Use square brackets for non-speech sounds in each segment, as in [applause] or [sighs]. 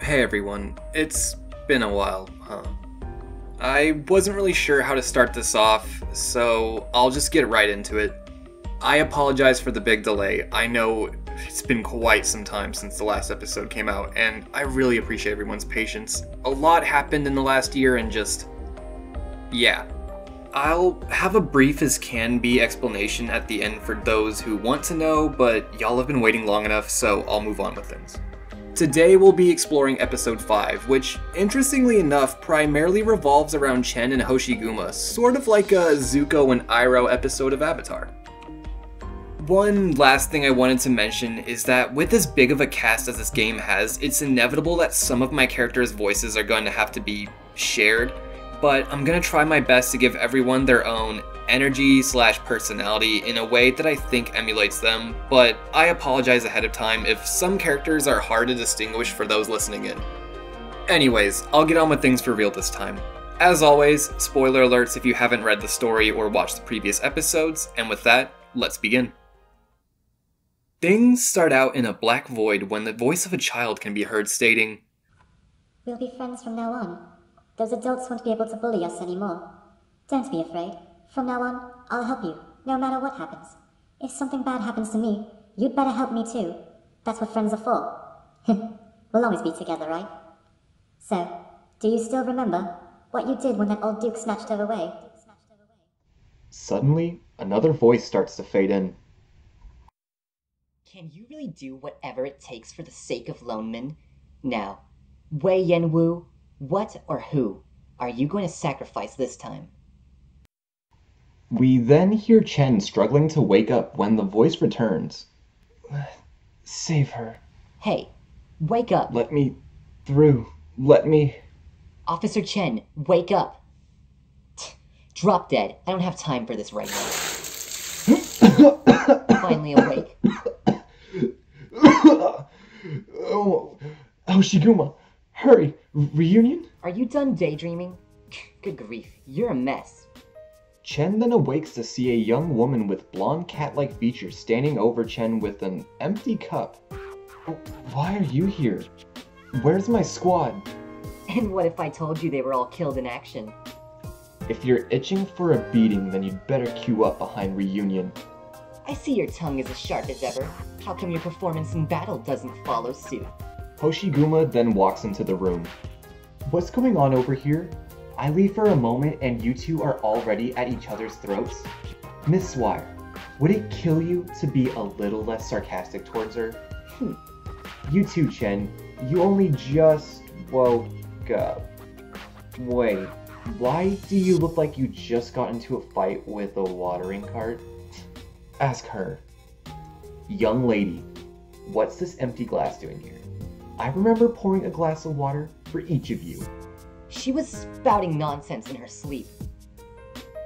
Hey everyone, it's been a while, huh? I wasn't really sure how to start this off, so I'll just get right into it. I apologize for the big delay. I know it's been quite some time since the last episode came out, and I really appreciate everyone's patience. A lot happened in the last year, and just. Yeah. I'll have a brief as can be explanation at the end for those who want to know, but y'all have been waiting long enough, so I'll move on with things. Today we'll be exploring episode 5, which, interestingly enough, primarily revolves around Chen and Hoshiguma, sort of like a Zuko and Iroh episode of Avatar. One last thing I wanted to mention is that with as big of a cast as this game has, it's inevitable that some of my characters' voices are going to have to be shared, but I'm gonna try my best to give everyone their own energy slash personality in a way that I think emulates them, but I apologize ahead of time if some characters are hard to distinguish for those listening in. Anyways, I'll get on with things for real this time. As always, spoiler alerts if you haven't read the story or watched the previous episodes, and with that, let's begin. Things start out in a black void when the voice of a child can be heard stating, We'll be friends from now on. Those adults won't be able to bully us anymore. Don't be afraid. From now on, I'll help you, no matter what happens. If something bad happens to me, you'd better help me too. That's what friends are for. [laughs] we'll always be together, right? So, do you still remember what you did when that old duke snatched her away? Suddenly, another voice starts to fade in. Can you really do whatever it takes for the sake of Lungmen? Now, Wei Yenwu, what or who are you going to sacrifice this time? We then hear Chen struggling to wake up when the voice returns. Save her. Hey, wake up. Let me through. Let me. Officer Chen, wake up. Drop dead. I don't have time for this right now. Finally awake. [coughs] oh, Hoshiguma, hurry! Reunion? Are you done daydreaming? [laughs] Good grief, you're a mess. Chen then awakes to see a young woman with blonde cat like features standing over Chen with an empty cup. Why are you here? Where's my squad? And what if I told you they were all killed in action? If you're itching for a beating, then you'd better queue up behind Reunion. I see your tongue is as sharp as ever. How come your performance in battle doesn't follow suit? Hoshiguma then walks into the room. What's going on over here? I leave for a moment and you two are already at each other's throats? Miss Swire, would it kill you to be a little less sarcastic towards her? Hmm. You too, Chen. You only just woke up. Wait, why do you look like you just got into a fight with a watering cart? Ask her. Young lady, what's this empty glass doing here? I remember pouring a glass of water for each of you. She was spouting nonsense in her sleep.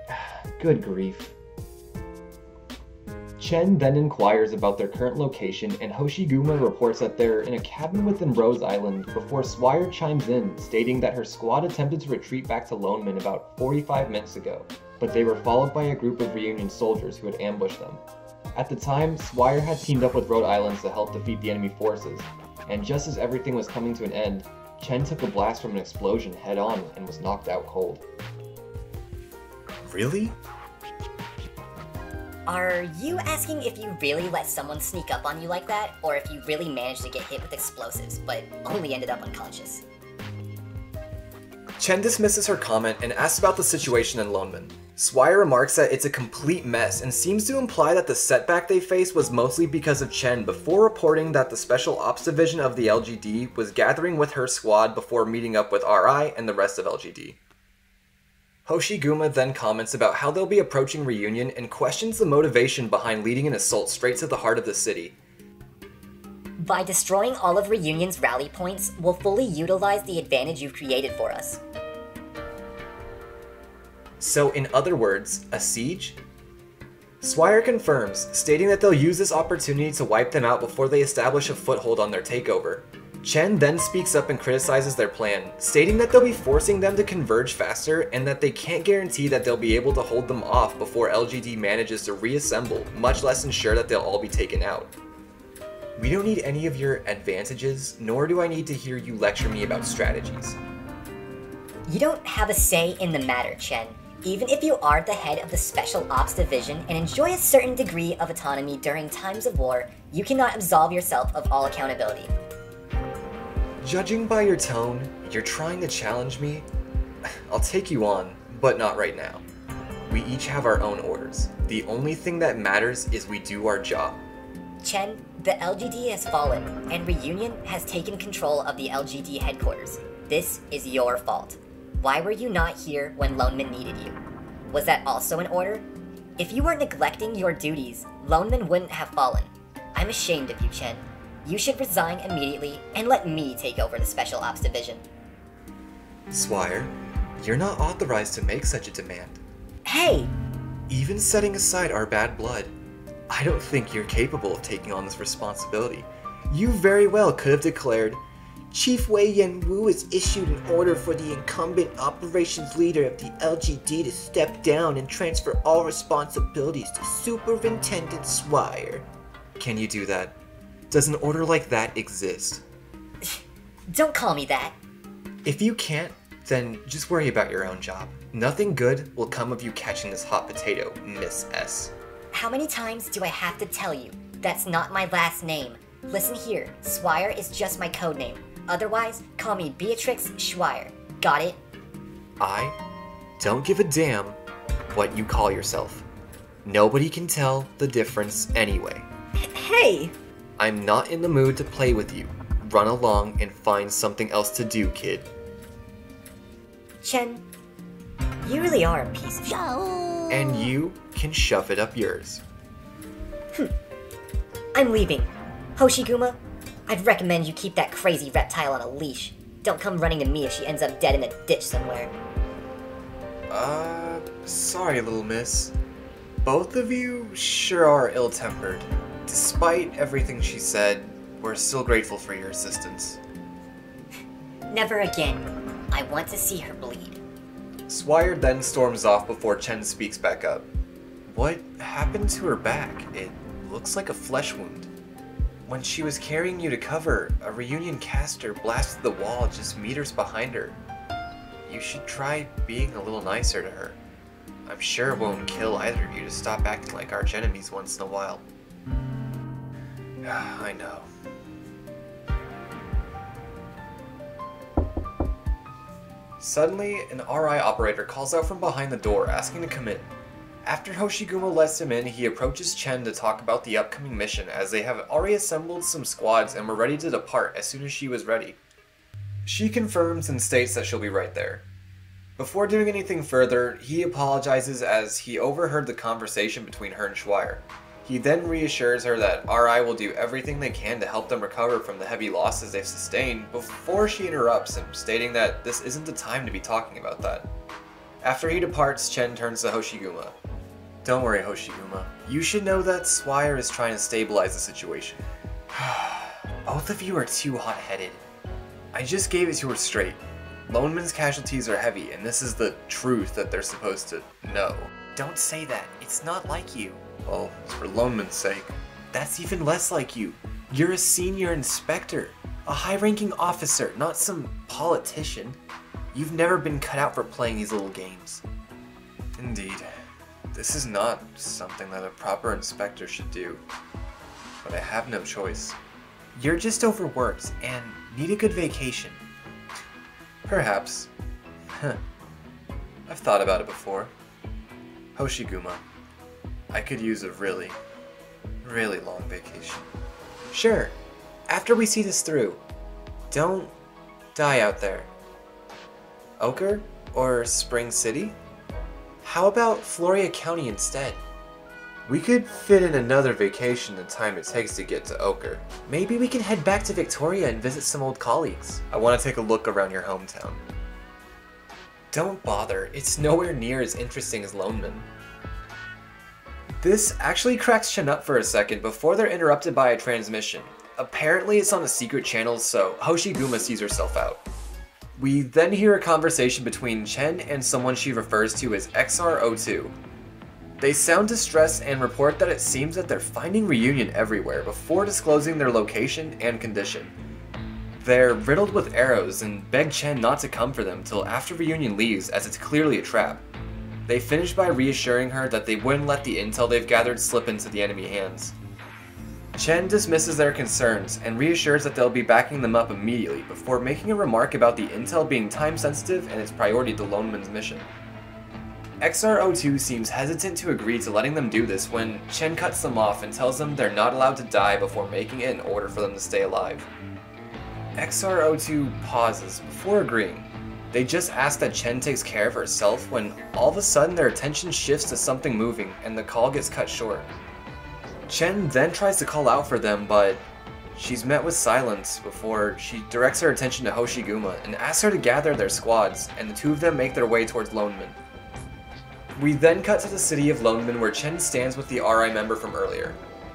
[sighs] Good grief. Chen then inquires about their current location, and Hoshiguma reports that they're in a cabin within Rhodes Island before Swire chimes in, stating that her squad attempted to retreat back to Lungmen about 45 minutes ago, but they were followed by a group of Reunion soldiers who had ambushed them. At the time, Swire had teamed up with Rhodes Island to help defeat the enemy forces, and just as everything was coming to an end, Chen took a blast from an explosion head on and was knocked out cold. Really? Are you asking if you really let someone sneak up on you like that, or if you really managed to get hit with explosives, but only ended up unconscious? Chen dismisses her comment and asks about the situation in Lungmen. Swire remarks that it's a complete mess and seems to imply that the setback they faced was mostly because of Chen before reporting that the Special Ops Division of the LGD was gathering with her squad before meeting up with RI and the rest of LGD. Hoshiguma then comments about how they'll be approaching Reunion and questions the motivation behind leading an assault straight to the heart of the city. By destroying all of Reunion's rally points, we'll fully utilize the advantage you've created for us. So, in other words, a siege? Swire confirms, stating that they'll use this opportunity to wipe them out before they establish a foothold on their takeover. Chen then speaks up and criticizes their plan, stating that they'll be forcing them to converge faster and that they can't guarantee that they'll be able to hold them off before LGD manages to reassemble, much less ensure that they'll all be taken out. We don't need any of your advantages, nor do I need to hear you lecture me about strategies. You don't have a say in the matter, Chen. Even if you are the head of the Special Ops Division and enjoy a certain degree of autonomy during times of war, you cannot absolve yourself of all accountability. Judging by your tone, you're trying to challenge me. [sighs] I'll take you on, but not right now. We each have our own orders. The only thing that matters is we do our job. Chen, the LGD has fallen, and Reunion has taken control of the LGD headquarters. This is your fault. Why were you not here when Lungmen needed you? Was that also an order? If you were neglecting your duties, Lungmen wouldn't have fallen. I'm ashamed of you, Chen. You should resign immediately and let me take over the Special Ops Division. Swire, you're not authorized to make such a demand. Hey! Even setting aside our bad blood, I don't think you're capable of taking on this responsibility. You very well could have declared, Chief Wei Yenwu has issued an order for the incumbent operations leader of the LGD to step down and transfer all responsibilities to Superintendent Swire. Can you do that? Does an order like that exist? [sighs] Don't call me that. If you can't, then just worry about your own job. Nothing good will come of you catching this hot potato, Miss S. How many times do I have to tell you? That's not my last name. Listen here, Swire is just my code name. Otherwise, call me Beatrix Schweier. Got it? I don't give a damn what you call yourself. Nobody can tell the difference anyway. Hey! I'm not in the mood to play with you. Run along and find something else to do, kid. Chen, you really are a piece of shit. And you can shove it up yours. Hmm. I'm leaving. Hoshiguma, I'd recommend you keep that crazy reptile on a leash. Don't come running to me if she ends up dead in a ditch somewhere. Uh, sorry, little miss. Both of you sure are ill tempered. Despite everything she said, we're still grateful for your assistance. [laughs] Never again. I want to see her bleed. Swire then storms off before Chen speaks back up. What happened to her back? It looks like a flesh wound. When she was carrying you to cover, a reunion caster blasted the wall just meters behind her. You should try being a little nicer to her. I'm sure it won't kill either of you to stop acting like arch enemies once in a while. [sighs] I know. Suddenly, an RI operator calls out from behind the door asking to come in. After Hoshiguma lets him in, he approaches Chen to talk about the upcoming mission as they have already assembled some squads and were ready to depart as soon as she was ready. She confirms and states that she'll be right there. Before doing anything further, he apologizes as he overheard the conversation between her and Schweier. He then reassures her that RI will do everything they can to help them recover from the heavy losses they've sustained before she interrupts him, stating that this isn't the time to be talking about that. After he departs, Chen turns to Hoshiguma. Don't worry, Hoshiguma. You should know that Swire is trying to stabilize the situation. [sighs] Both of you are too hot-headed. I just gave it to her straight. Lungmen's casualties are heavy, and this is the truth that they're supposed to know. Don't say that. It's not like you. Well, it's for Lungmen's sake. That's even less like you. You're a senior inspector, a high-ranking officer, not some politician. You've never been cut out for playing these little games. Indeed. This is not something that a proper inspector should do. But I have no choice. You're just overworked and need a good vacation. Perhaps. Huh. I've thought about it before. Hoshiguma, I could use a really, really long vacation. Sure, after we see this through. Don't die out there. Ochre or Spring City? How about Floria County instead? We could fit in another vacation the time it takes to get to Ochre. Maybe we can head back to Victoria and visit some old colleagues. I want to take a look around your hometown. Don't bother, it's nowhere near as interesting as Lungmen. This actually cracks Chen up for a second before they're interrupted by a transmission. Apparently it's on a secret channel, so Hoshiguma sees herself out. We then hear a conversation between Chen and someone she refers to as XR02. They sound distressed and report that it seems that they're finding Reunion everywhere before disclosing their location and condition. They're riddled with arrows and beg Chen not to come for them till after Reunion leaves as it's clearly a trap. They finish by reassuring her that they wouldn't let the intel they've gathered slip into the enemy hands. Chen dismisses their concerns and reassures that they'll be backing them up immediately before making a remark about the intel being time sensitive and its priority to Lungmen's mission. XR02 seems hesitant to agree to letting them do this when Chen cuts them off and tells them they're not allowed to die before making it in order for them to stay alive. XR02 pauses before agreeing. They just ask that Chen takes care of herself when all of a sudden their attention shifts to something moving and the call gets cut short. Chen then tries to call out for them, but she's met with silence before she directs her attention to Hoshiguma and asks her to gather their squads, and the two of them make their way towards Lungmen. We then cut to the city of Lungmen where Chen stands with the RI member from earlier.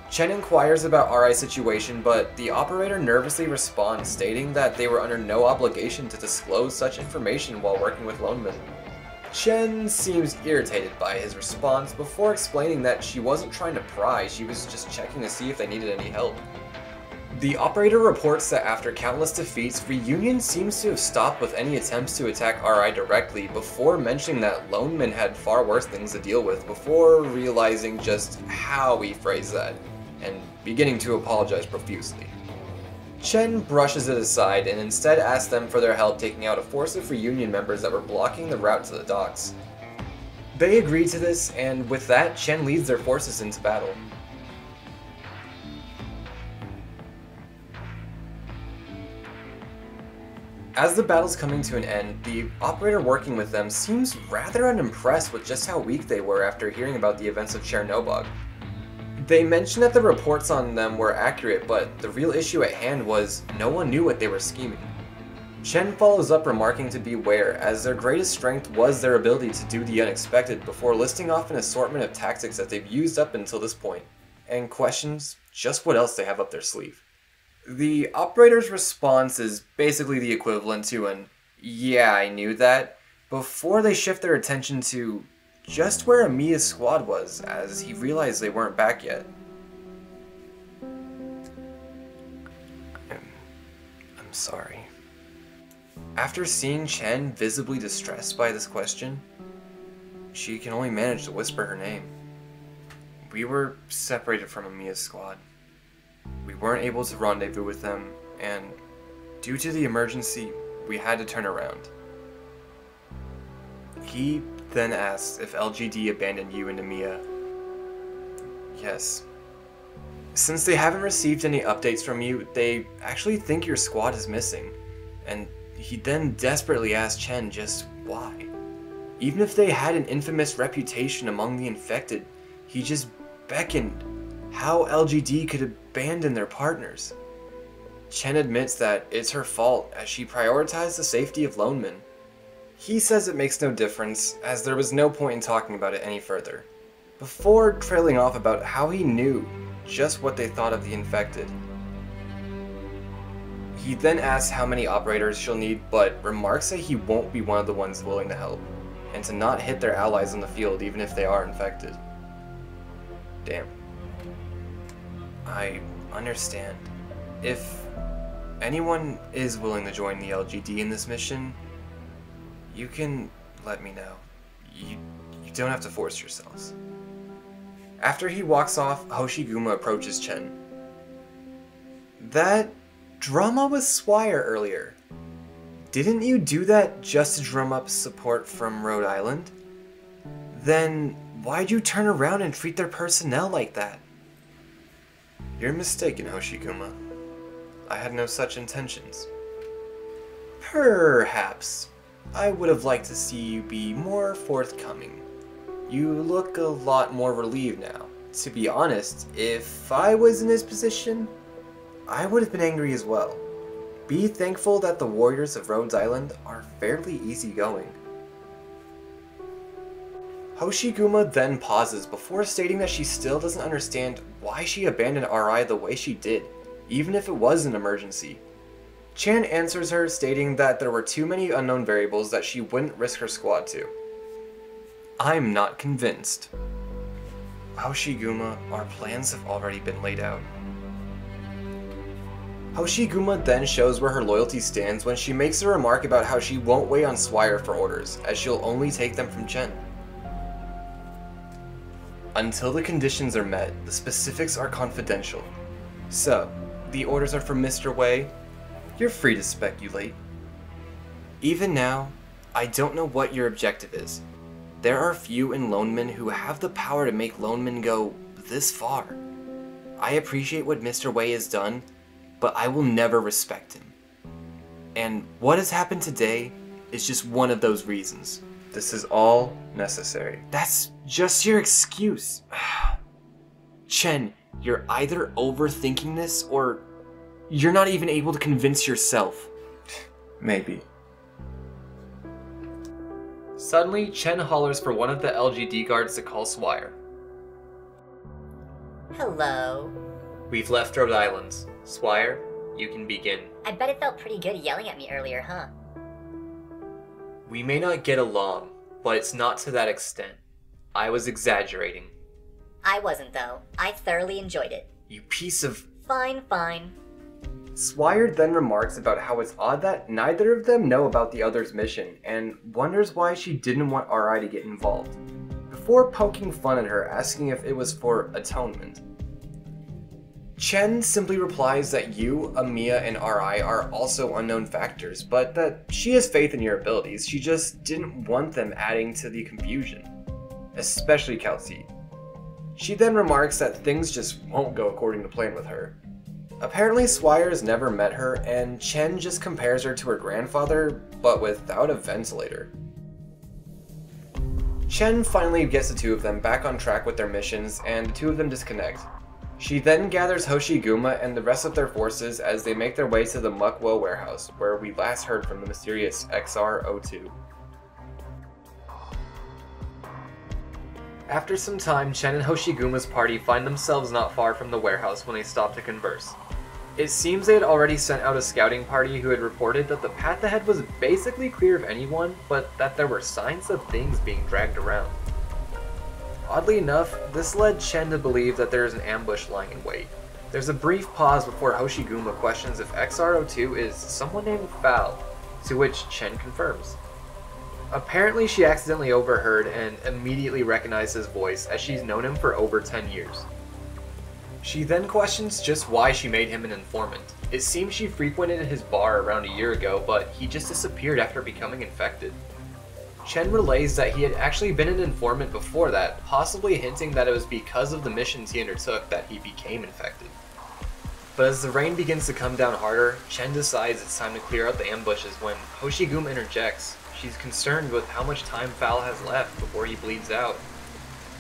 Chen inquires about RI's situation, but the operator nervously responds, stating that they were under no obligation to disclose such information while working with Lungmen. Chen seems irritated by his response before explaining that she wasn't trying to pry, she was just checking to see if they needed any help. The operator reports that after countless defeats, Reunion seems to have stopped with any attempts to attack RI directly before mentioning that Lungmen had far worse things to deal with before realizing just how he phrased that, and beginning to apologize profusely. Chen brushes it aside and instead asks them for their help taking out a force of Reunion members that were blocking the route to the docks. They agree to this, and with that, Chen leads their forces into battle. As the battle's coming to an end, the operator working with them seems rather unimpressed with just how weak they were after hearing about the events of Chernobog. They mentioned that the reports on them were accurate, but the real issue at hand was no one knew what they were scheming. Chen follows up remarking to beware, as their greatest strength was their ability to do the unexpected before listing off an assortment of tactics that they've used up until this point, and questions just what else they have up their sleeve. The operator's response is basically the equivalent to an, yeah, I knew that, before they shift their attention to just where Amiya's squad was, as he realized they weren't back yet. I'm, I'm sorry. After seeing Chen visibly distressed by this question, she can only manage to whisper her name. We were separated from Amiya's squad. We weren't able to rendezvous with them, and due to the emergency, we had to turn around. He then asks if LGD abandoned you and Amiya. Yes. Since they haven't received any updates from you, they actually think your squad is missing. And he then desperately asks Chen just why. Even if they had an infamous reputation among the infected, he just beckoned how LGD could abandon their partners. Chen admits that it's her fault as she prioritized the safety of lone Lungmen. He says it makes no difference, as there was no point in talking about it any further, before trailing off about how he knew just what they thought of the infected. He then asks how many operators she'll need, but remarks that he won't be one of the ones willing to help, and to not hit their allies on the field even if they are infected. Damn. I understand. If anyone is willing to join the LGD in this mission, you can let me know. You, you don't have to force yourselves. After he walks off, Hoshiguma approaches Chen. That drama with Swire earlier. Didn't you do that just to drum up support from Rhodes Island? Then why'd you turn around and treat their personnel like that? You're mistaken, Hoshiguma. I had no such intentions. Perhaps. I would have liked to see you be more forthcoming. You look a lot more relieved now. To be honest, if I was in his position, I would have been angry as well. Be thankful that the warriors of Rhodes Island are fairly easygoing. Hoshiguma then pauses before stating that she still doesn't understand why she abandoned RI the way she did, even if it was an emergency. Chen answers her, stating that there were too many unknown variables that she wouldn't risk her squad to. I'm not convinced. Hoshiguma, our plans have already been laid out. Hoshiguma then shows where her loyalty stands when she makes a remark about how she won't wait on Swire for orders, as she'll only take them from Chen. Until the conditions are met, the specifics are confidential. So, the orders are from Mr. Wei. You're free to speculate. Even now, I don't know what your objective is. There are few in Lungmen who have the power to make Lungmen go this far. I appreciate what Mr. Wei has done, but I will never respect him. And what has happened today is just one of those reasons. This is all necessary. That's just your excuse. [sighs] Chen, you're either overthinking this or you're not even able to convince yourself. Maybe. Suddenly, Chen hollers for one of the LGD guards to call Swire. Hello. We've left Rhodes Island. Swire, you can begin. I bet it felt pretty good yelling at me earlier, huh? We may not get along, but it's not to that extent. I was exaggerating. I wasn't, though. I thoroughly enjoyed it. You piece of. Fine, fine. Swire then remarks about how it's odd that neither of them know about the other's mission and wonders why she didn't want RI to get involved, before poking fun at her, asking if it was for atonement. Chen simply replies that you, Amiya, and RI are also unknown factors, but that she has faith in your abilities, she just didn't want them adding to the confusion. Especially Kal'tsit. She then remarks that things just won't go according to plan with her. Apparently, Swires never met her, and Chen just compares her to her grandfather, but without a ventilator. Chen finally gets the two of them back on track with their missions, and the two of them disconnect. She then gathers Hoshiguma and the rest of their forces as they make their way to the Muckwo warehouse, where we last heard from the mysterious XR02. After some time, Chen and Hoshiguma's party find themselves not far from the warehouse when they stop to converse. It seems they had already sent out a scouting party who had reported that the path ahead was basically clear of anyone, but that there were signs of things being dragged around. Oddly enough, this led Chen to believe that there is an ambush lying in wait. There's a brief pause before Hoshiguma questions if XR02 is someone named Fal, to which Chen confirms. Apparently, she accidentally overheard and immediately recognized his voice as she's known him for over 10 years. She then questions just why she made him an informant. It seems she frequented his bar around a year ago, but he just disappeared after becoming infected. Chen relays that he had actually been an informant before that, possibly hinting that it was because of the missions he undertook that he became infected. But as the rain begins to come down harder, Chen decides it's time to clear out the ambushes when Hoshiguma interjects. She's concerned with how much time Fal has left before he bleeds out.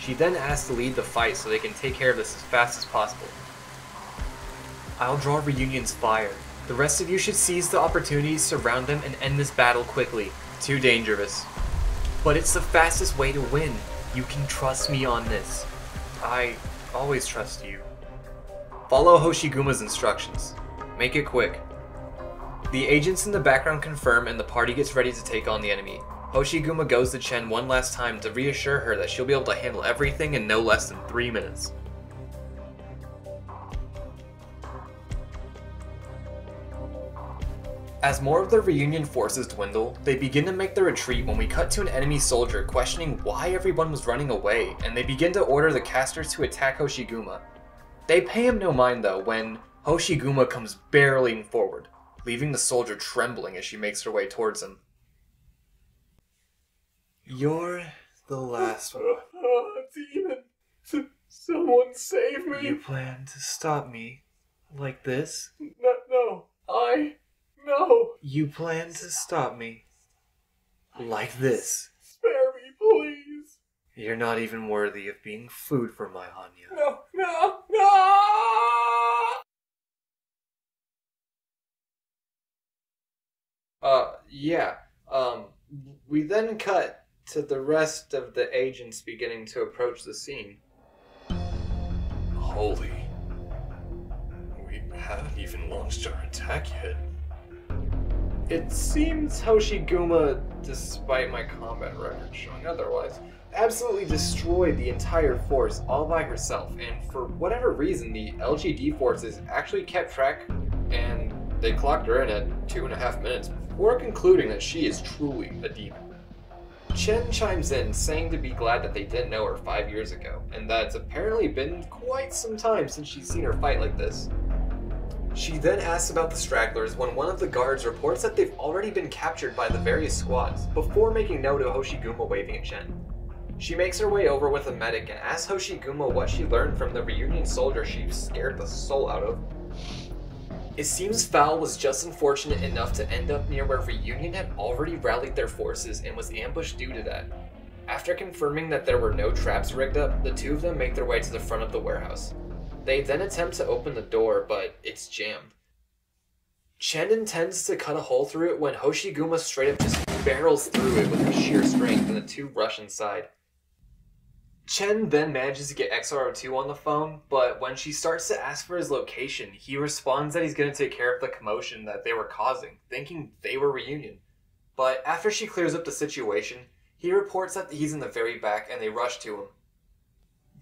She then asks to lead the fight so they can take care of this as fast as possible. I'll draw Reunion's fire. The rest of you should seize the opportunity, surround them, and end this battle quickly. Too dangerous. But it's the fastest way to win. You can trust me on this. I always trust you. Follow Hoshiguma's instructions. Make it quick. The agents in the background confirm and the party gets ready to take on the enemy. Hoshiguma goes to Chen one last time to reassure her that she'll be able to handle everything in no less than three minutes. As more of the reunion forces dwindle, they begin to make their retreat when we cut to an enemy soldier questioning why everyone was running away, and they begin to order the casters to attack Hoshiguma. They pay him no mind though when Hoshiguma comes barreling forward, leaving the soldier trembling as she makes her way towards him. You're the last one. [laughs] Oh, demon! Someone save me! You plan to stop me like this? No, no, I. No! You plan to stop me like this? Spare me, please! You're not even worthy of being food for my Anya. No, no, no! Uh, yeah. Um, we then cut to the rest of the agents beginning to approach the scene. Holy. We haven't even launched our attack yet. It seems Hoshiguma, despite my combat record showing otherwise, absolutely destroyed the entire force all by herself, and for whatever reason, the LGD forces actually kept track and they clocked her in at two and a half minutes before concluding that she is truly a demon. Chen chimes in, saying to be glad that they didn't know her five years ago, and that it's apparently been quite some time since she's seen her fight like this. She then asks about the stragglers when one of the guards reports that they've already been captured by the various squads, before making note of Hoshiguma waving at Chen. She makes her way over with a medic and asks Hoshiguma what she learned from the reunion soldier she scared the soul out of. It seems Fowl was just unfortunate enough to end up near where Reunion had already rallied their forces and was ambushed due to that. After confirming that there were no traps rigged up, the two of them make their way to the front of the warehouse. They then attempt to open the door, but it's jammed. Chen intends to cut a hole through it when Hoshiguma straight up just barrels through it with sheer strength and the two rush inside. Chen then manages to get XR02 on the phone, but when she starts to ask for his location, he responds that he's going to take care of the commotion that they were causing, thinking they were reunion. But after she clears up the situation, he reports that he's in the very back and they rush to him.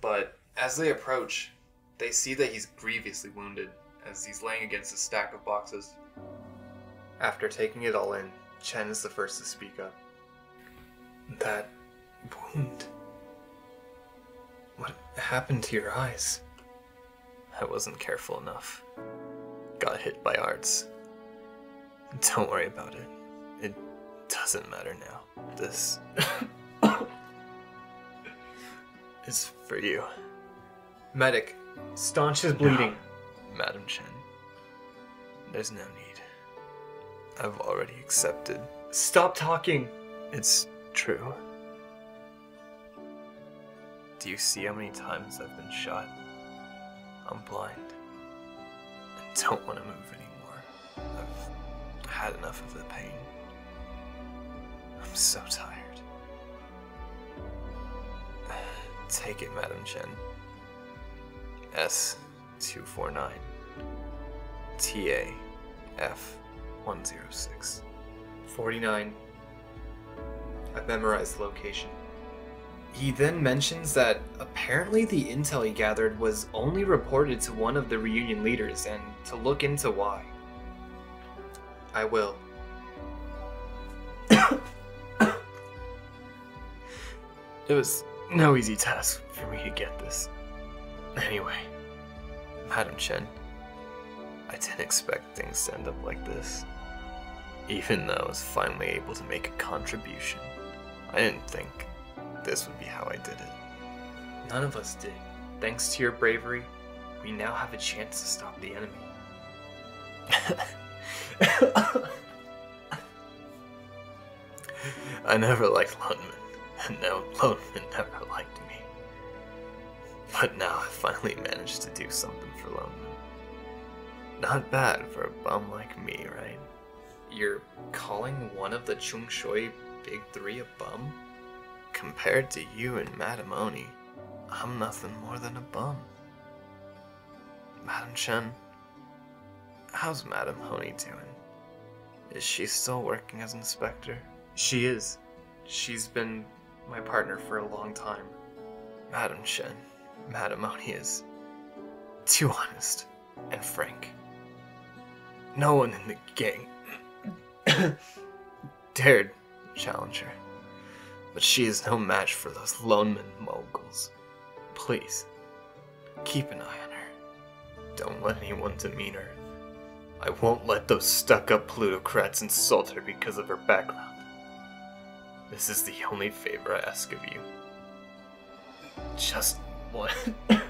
But as they approach, they see that he's grievously wounded as he's laying against a stack of boxes. After taking it all in, Chen is the first to speak up. That wound. What happened to your eyes? I wasn't careful enough. Got hit by arts. Don't worry about it. It doesn't matter now. This [coughs] is for you. Medic, staunch his bleeding. Madam Chen, there's no need. I've already accepted. Stop talking! It's true. Do you see how many times I've been shot? I'm blind. I don't want to move anymore. I've had enough of the pain. I'm so tired. [sighs] Take it, Madam Chen. S249. TA F106. 49. I've memorized the location. He then mentions that apparently the intel he gathered was only reported to one of the reunion leaders and to look into why. I will. [coughs] it was no easy task for me to get this. Anyway, Madam Chen, I didn't expect things to end up like this. Even though I was finally able to make a contribution, I didn't think this would be how I did it. None of us did. Thanks to your bravery, we now have a chance to stop the enemy. [laughs] I never liked Lungmen, and now Lungmen never liked me. But now I finally managed to do something for Lungmen. Not bad for a bum like me, right? You're calling one of the Chung Shui Big Three a bum? Compared to you and Madam Oni, I'm nothing more than a bum. Madam Chen, how's Madam Oni doing? Is she still working as inspector? She is. She's been my partner for a long time. Madam Chen, Madam Oni is too honest and frank. No one in the gang [coughs] dared challenge her. But she is no match for those Lungmen moguls. Please, keep an eye on her. Don't let anyone demean her. I won't let those stuck-up plutocrats insult her because of her background. This is the only favor I ask of you. Just one. [coughs]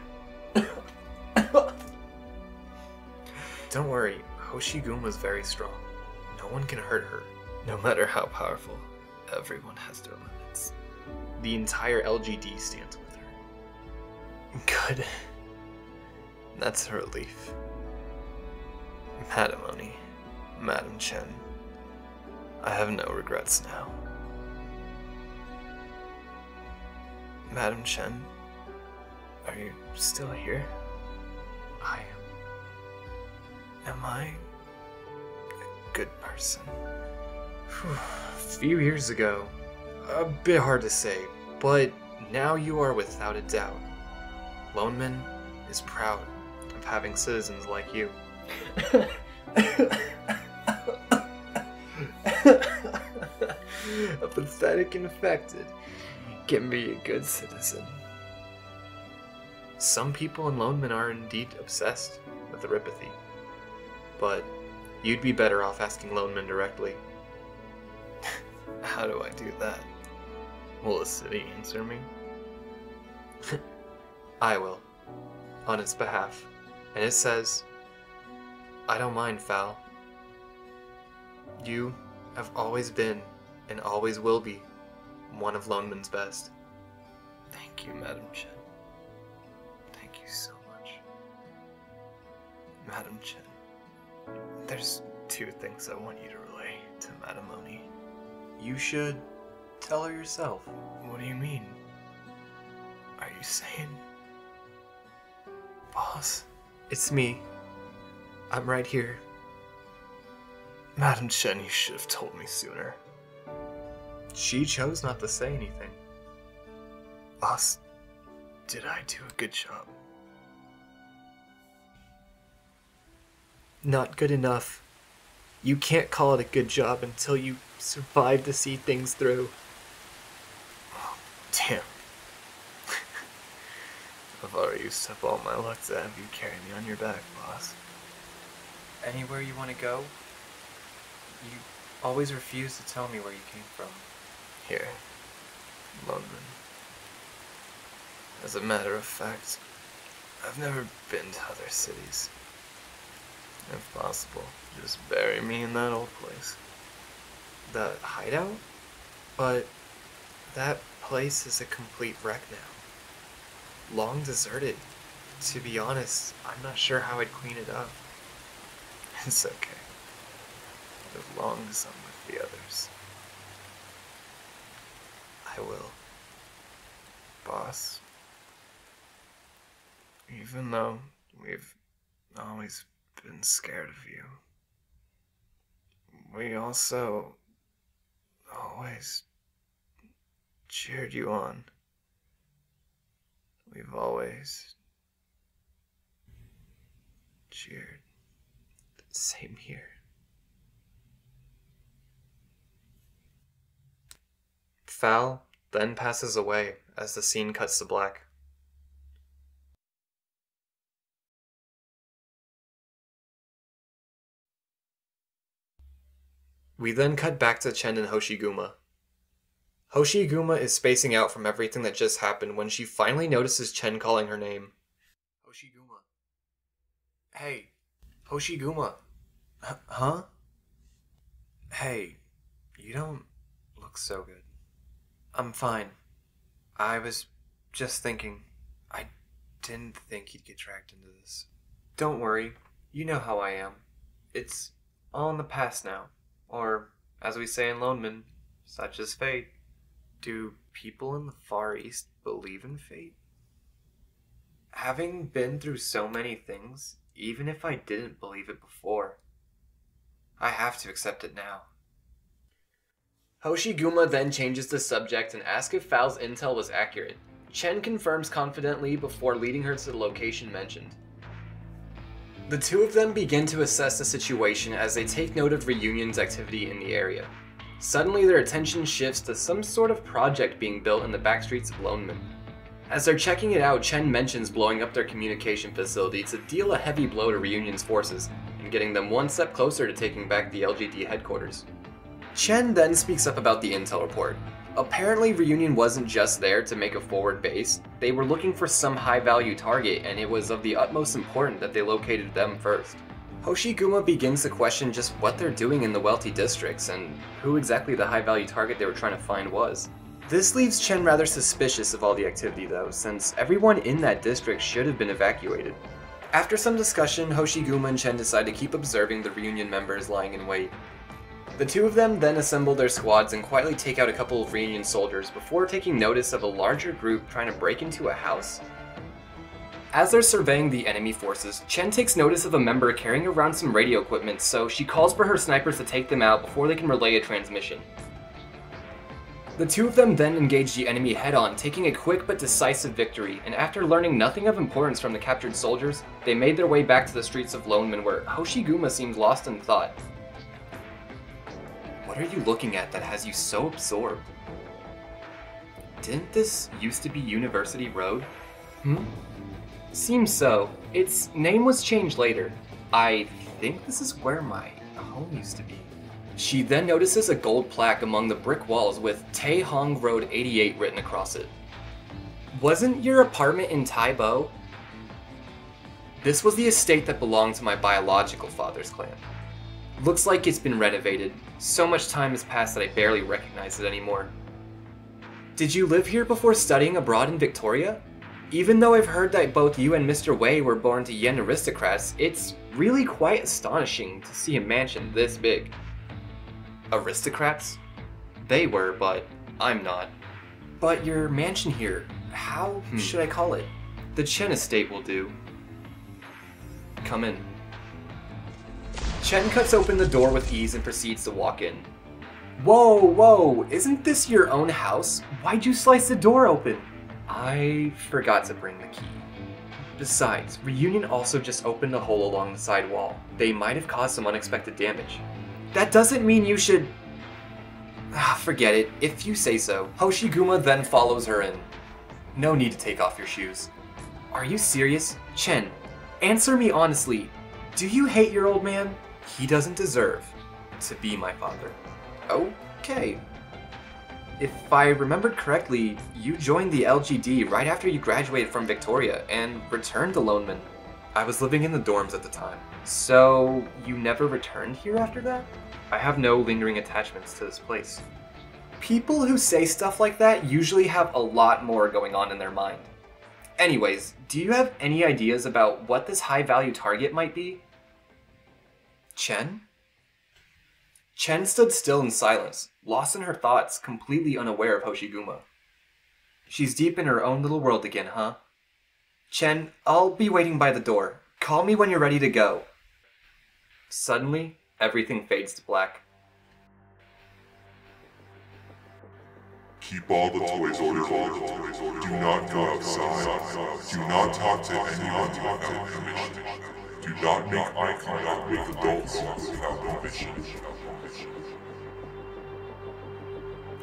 Don't worry, Hoshiguma was very strong. No one can hurt her, no matter how powerful. Everyone has their limits. The entire LGD stands with her. Good. That's a relief. Madam Oni, Madam Chen, I have no regrets now. Madam Chen, are you still here? I am. Am I a good person? Phew, a few years ago. A bit hard to say, but Now you are without a doubt. Lungmen is proud of having citizens like you. [laughs] a pathetic infected can be a good citizen. Some people in Lungmen are indeed obsessed with Oripathy, but you'd be better off asking Lungmen directly. [laughs] How do I do that? Will the city answer me? [laughs] I will, on its behalf. And it says, I don't mind, Foul. You have always been, and always will be, one of Lungmen's best. Thank you, Madam Chen. Thank you so much. Madam Chen, there's two things I want you to relay to Madam Oni. You should tell her yourself. What do you mean? Are you saying. Boss? It's me. I'm right here. Madam Chen, you should have told me sooner. She chose not to say anything. Boss, did I do a good job? Not good enough. You can't call it a good job until you survive to see things through. Damn. [laughs] I've already used up all my luck to have you carry me on your back, boss. Anywhere you want to go? You always refuse to tell me where you came from. Here, London. As a matter of fact, I've never been to other cities. If possible, just bury me in that old place. The hideout? But that place is a complete wreck now. Long deserted. To be honest, I'm not sure how I'd clean it up. [laughs] It's okay. As long I'm with the others. I will. Boss. Even though we've always been scared of you, we also always cheered you on. We've always cheered. Same here. Foul then passes away as the scene cuts to black. We then cut back to Chen and Hoshiguma. Hoshiguma is spacing out from everything that just happened when she finally notices Chen calling her name. Hoshiguma. Hey, Hoshiguma. H- huh? Hey, you don't look so good. I'm fine. I was just thinking. I didn't think you'd get dragged into this. Don't worry. You know how I am. It's all in the past now. Or, as we say in Lungmen, such is fate. Do people in the Far East believe in fate? Having been through so many things, even if I didn't believe it before, I have to accept it now. Hoshiguma then changes the subject and asks if Foul's intel was accurate. Chen confirms confidently before leading her to the location mentioned. The two of them begin to assess the situation as they take note of Reunion's activity in the area. Suddenly, their attention shifts to some sort of project being built in the back streets of Lungmen. As they're checking it out, Chen mentions blowing up their communication facility to deal a heavy blow to Reunion's forces and getting them one step closer to taking back the LGD headquarters. Chen then speaks up about the intel report. Apparently, Reunion wasn't just there to make a forward base, they were looking for some high value target, and it was of the utmost importance that they located them first. Hoshiguma begins to question just what they're doing in the wealthy districts and who exactly the high value target they were trying to find was. This leaves Chen rather suspicious of all the activity though, since everyone in that district should have been evacuated. After some discussion, Hoshiguma and Chen decide to keep observing the reunion members lying in wait. The two of them then assemble their squads and quietly take out a couple of reunion soldiers before taking notice of a larger group trying to break into a house. As they're surveying the enemy forces, Chen takes notice of a member carrying around some radio equipment, so she calls for her snipers to take them out before they can relay a transmission. The two of them then engage the enemy head on, taking a quick but decisive victory, and after learning nothing of importance from the captured soldiers, they made their way back to the streets of Lungmen where Hoshiguma seemed lost in thought. What are you looking at that has you so absorbed? Didn't this used to be University Road? Hmm? Seems so. Its name was changed later. I think this is where my home used to be. She then notices a gold plaque among the brick walls with Tae Hong Road 88 written across it. Wasn't your apartment in Taibo? This was the estate that belonged to my biological father's clan. Looks like it's been renovated. So much time has passed that I barely recognize it anymore. Did you live here before studying abroad in Victoria? Even though I've heard that both you and Mr. Wei were born to Yen aristocrats, it's really quite astonishing to see a mansion this big. Aristocrats? They were, but I'm not. But your mansion here, how hmm. should I call it? The Chen estate will do. Come in. Chen cuts open the door with ease and proceeds to walk in. Whoa, whoa, isn't this your own house? Why'd you slice the door open? I forgot to bring the key. Besides, Reunion also just opened a hole along the side wall. They might have caused some unexpected damage. That doesn't mean you should. Ah, forget it, if you say so. Hoshiguma then follows her in. No need to take off your shoes. Are you serious? Chen, answer me honestly. Do you hate your old man? He doesn't deserve to be my father. Okay. If I remembered correctly, you joined the LGD right after you graduated from Victoria and returned to Lungmen. I was living in the dorms at the time. So, you never returned here after that? I have no lingering attachments to this place. People who say stuff like that usually have a lot more going on in their mind. Anyways, do you have any ideas about what this high value target might be? Chen? Chen stood still in silence, lost in her thoughts, completely unaware of Hoshiguma. She's deep in her own little world again, huh? Chen, I'll be waiting by the door. Call me when you're ready to go. Suddenly, everything fades to black. Keep all the toys ordered. Do not go outside. Do not talk to anyone without permission. Do not make eye contact with adults without permission.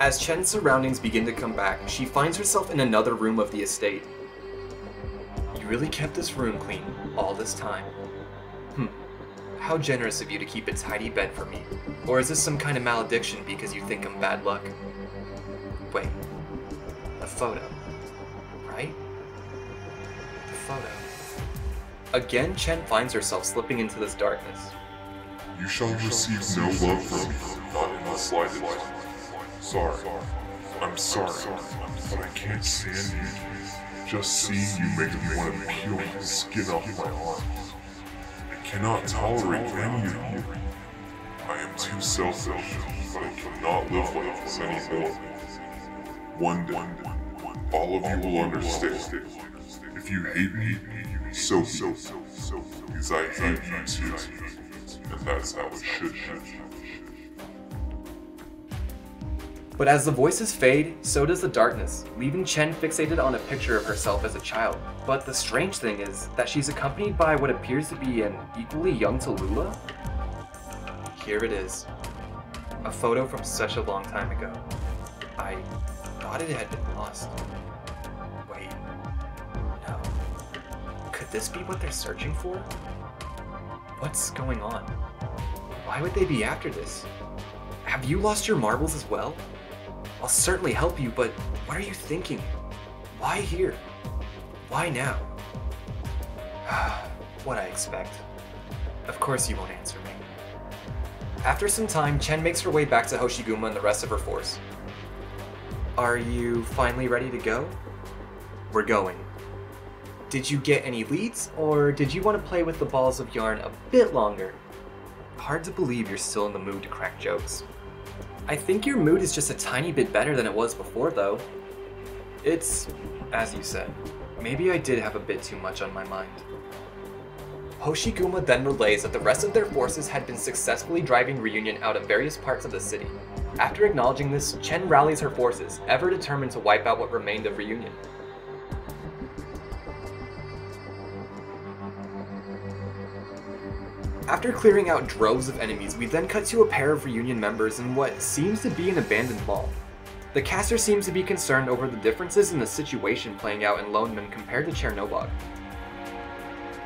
As Chen's surroundings begin to come back, she finds herself in another room of the estate. You really kept this room clean all this time. Hmm. How generous of you to keep a tidy bed for me. Or is this some kind of malediction because you think I'm bad luck? Wait. A photo. Right? The photo. Again, Chen finds herself slipping into this darkness. You shall receive no love from me, not the. Sorry. I'm sorry, but I can't stand you. Just seeing you makes me want to peel the skin off my arms. I cannot tolerate any of you. I am too selfish, but I cannot live like this anymore. One day, all of you will understand. If you hate me, so be it. Because I hate you too. And that's how it should be. But as the voices fade, so does the darkness, leaving Chen fixated on a picture of herself as a child. But the strange thing is that she's accompanied by what appears to be an equally young Talulah. Here it is. A photo from such a long time ago. I thought it had been lost. Wait. No. Could this be what they're searching for? What's going on? Why would they be after this? Have you lost your marbles as well? I'll certainly help you, but what are you thinking? Why here? Why now? [sighs] what I expect. Of course you won't answer me. After some time, Chen makes her way back to Hoshiguma and the rest of her force. Are you finally ready to go? We're going. Did you get any leads, or did you want to play with the balls of yarn a bit longer? Hard to believe you're still in the mood to crack jokes. I think your mood is just a tiny bit better than it was before, though. It's, as you said, maybe I did have a bit too much on my mind. Hoshiguma then relays that the rest of their forces had been successfully driving Reunion out of various parts of the city. After acknowledging this, Chen rallies her forces, ever determined to wipe out what remained of Reunion. After clearing out droves of enemies, we then cut to a pair of Reunion members in what seems to be an abandoned mall. The caster seems to be concerned over the differences in the situation playing out in Lungmen compared to Chernobog.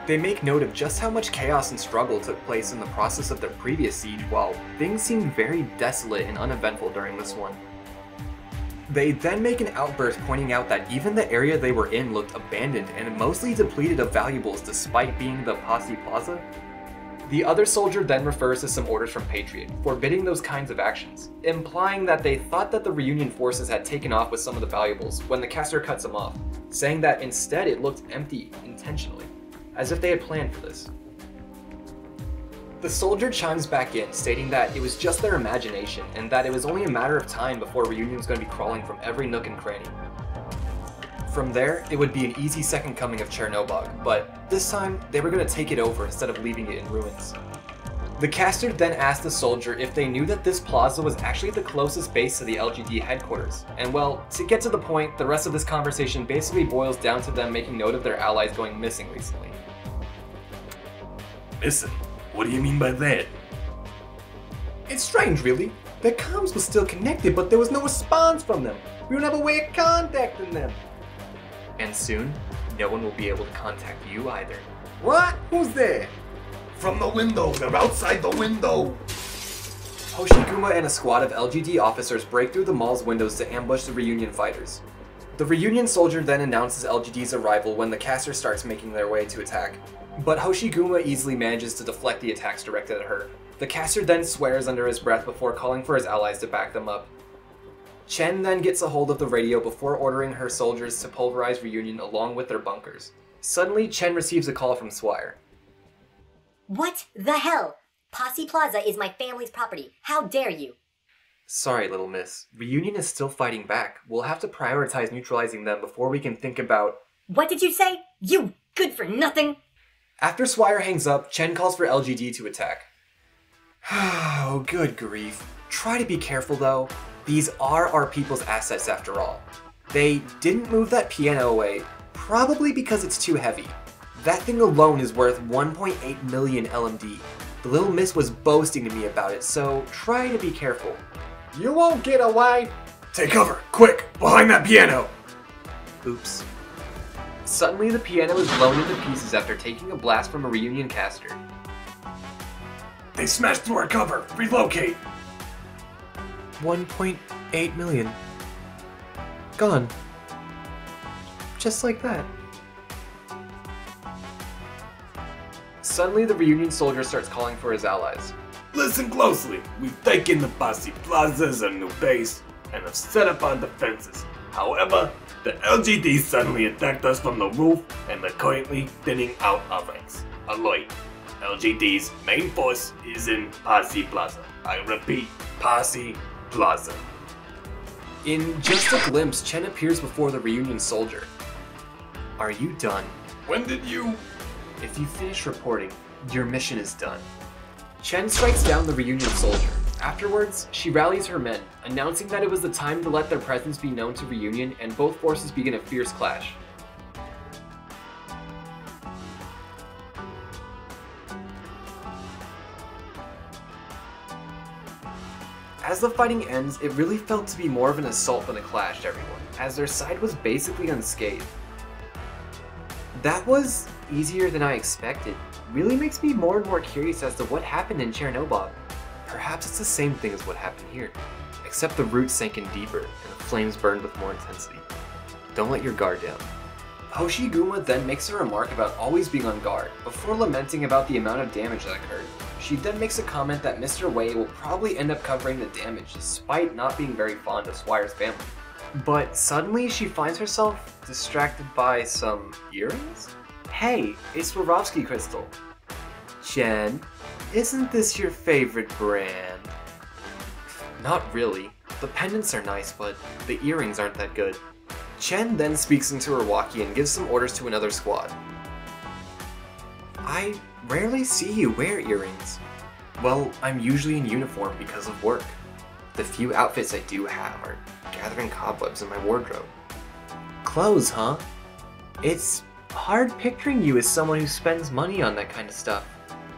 They make note of just how much chaos and struggle took place in the process of their previous siege, while things seemed very desolate and uneventful during this one. They then make an outburst pointing out that even the area they were in looked abandoned and mostly depleted of valuables despite being the Posse Plaza. The other soldier then refers to some orders from Patriot, forbidding those kinds of actions, implying that they thought that the Reunion forces had taken off with some of the valuables when the caster cuts them off, saying that instead it looked empty intentionally, as if they had planned for this. The soldier chimes back in, stating that it was just their imagination and that it was only a matter of time before Reunion was going to be crawling from every nook and cranny. From there, it would be an easy second coming of Chernobog, but this time they were going to take it over instead of leaving it in ruins. The caster then asked the soldier if they knew that this plaza was actually the closest base to the LGD headquarters, and well, to get to the point, the rest of this conversation basically boils down to them making note of their allies going missing recently. Listen, what do you mean by that? It's strange, really. Their comms was still connected, but there was no response from them. We don't have a way of contacting them. And soon, no one will be able to contact you either. What? Who's there? From the window, they're outside the window! Hoshiguma and a squad of LGD officers break through the mall's windows to ambush the Reunion fighters. The Reunion soldier then announces LGD's arrival when the caster starts making their way to attack. But Hoshiguma easily manages to deflect the attacks directed at her. The caster then swears under his breath before calling for his allies to back them up. Chen then gets a hold of the radio before ordering her soldiers to pulverize Reunion along with their bunkers. Suddenly, Chen receives a call from Swire. What the hell? Posse Plaza is my family's property. How dare you? Sorry, little miss. Reunion is still fighting back. We'll have to prioritize neutralizing them before we can think about. What did you say? You good for nothing? After Swire hangs up, Chen calls for LGD to attack. [sighs] oh, good grief. Try to be careful though. These are our people's assets after all. They didn't move that piano away, probably because it's too heavy. That thing alone is worth 1.8 million LMD. The little miss was boasting to me about it, so try to be careful. You won't get away! Take cover, quick, behind that piano! Oops. Suddenly, the piano is blown into pieces after taking a blast from a reunion caster. They smashed through our cover! Relocate! 1.8 million. Gone. Just like that. Suddenly, the reunion soldier starts calling for his allies. Listen closely. We've taken the Posse Plaza as a new base and have set up our defenses. However, the LGD suddenly attacked us from the roof and are currently thinning out our ranks. Alert. LGD's main force is in Posse Plaza. I repeat, Posse Plaza. In just a glimpse, Chen appears before the reunion soldier. Are you done? When did you... If you finish reporting, your mission is done. Chen strikes down the reunion soldier. Afterwards, she rallies her men, announcing that it was the time to let their presence be known to Reunion and both forces begin a fierce clash. As the fighting ends, it really felt to be more of an assault than a clash to everyone, as their side was basically unscathed. That was easier than I expected. Really makes me more and more curious as to what happened in Chernobog. Perhaps it's the same thing as what happened here, except the roots sank in deeper and the flames burned with more intensity. Don't let your guard down. Hoshiguma then makes a remark about always being on guard, before lamenting about the amount of damage that occurred. She then makes a comment that Mr. Wei will probably end up covering the damage despite not being very fond of Swire's family. But suddenly she finds herself distracted by some earrings? Hey, it's Swarovski crystal. Chen, isn't this your favorite brand? Not really. The pendants are nice, but the earrings aren't that good. Chen then speaks into her walkie and gives some orders to another squad. I rarely see you wear earrings. Well, I'm usually in uniform because of work. The few outfits I do have are gathering cobwebs in my wardrobe. Clothes, huh? It's hard picturing you as someone who spends money on that kind of stuff.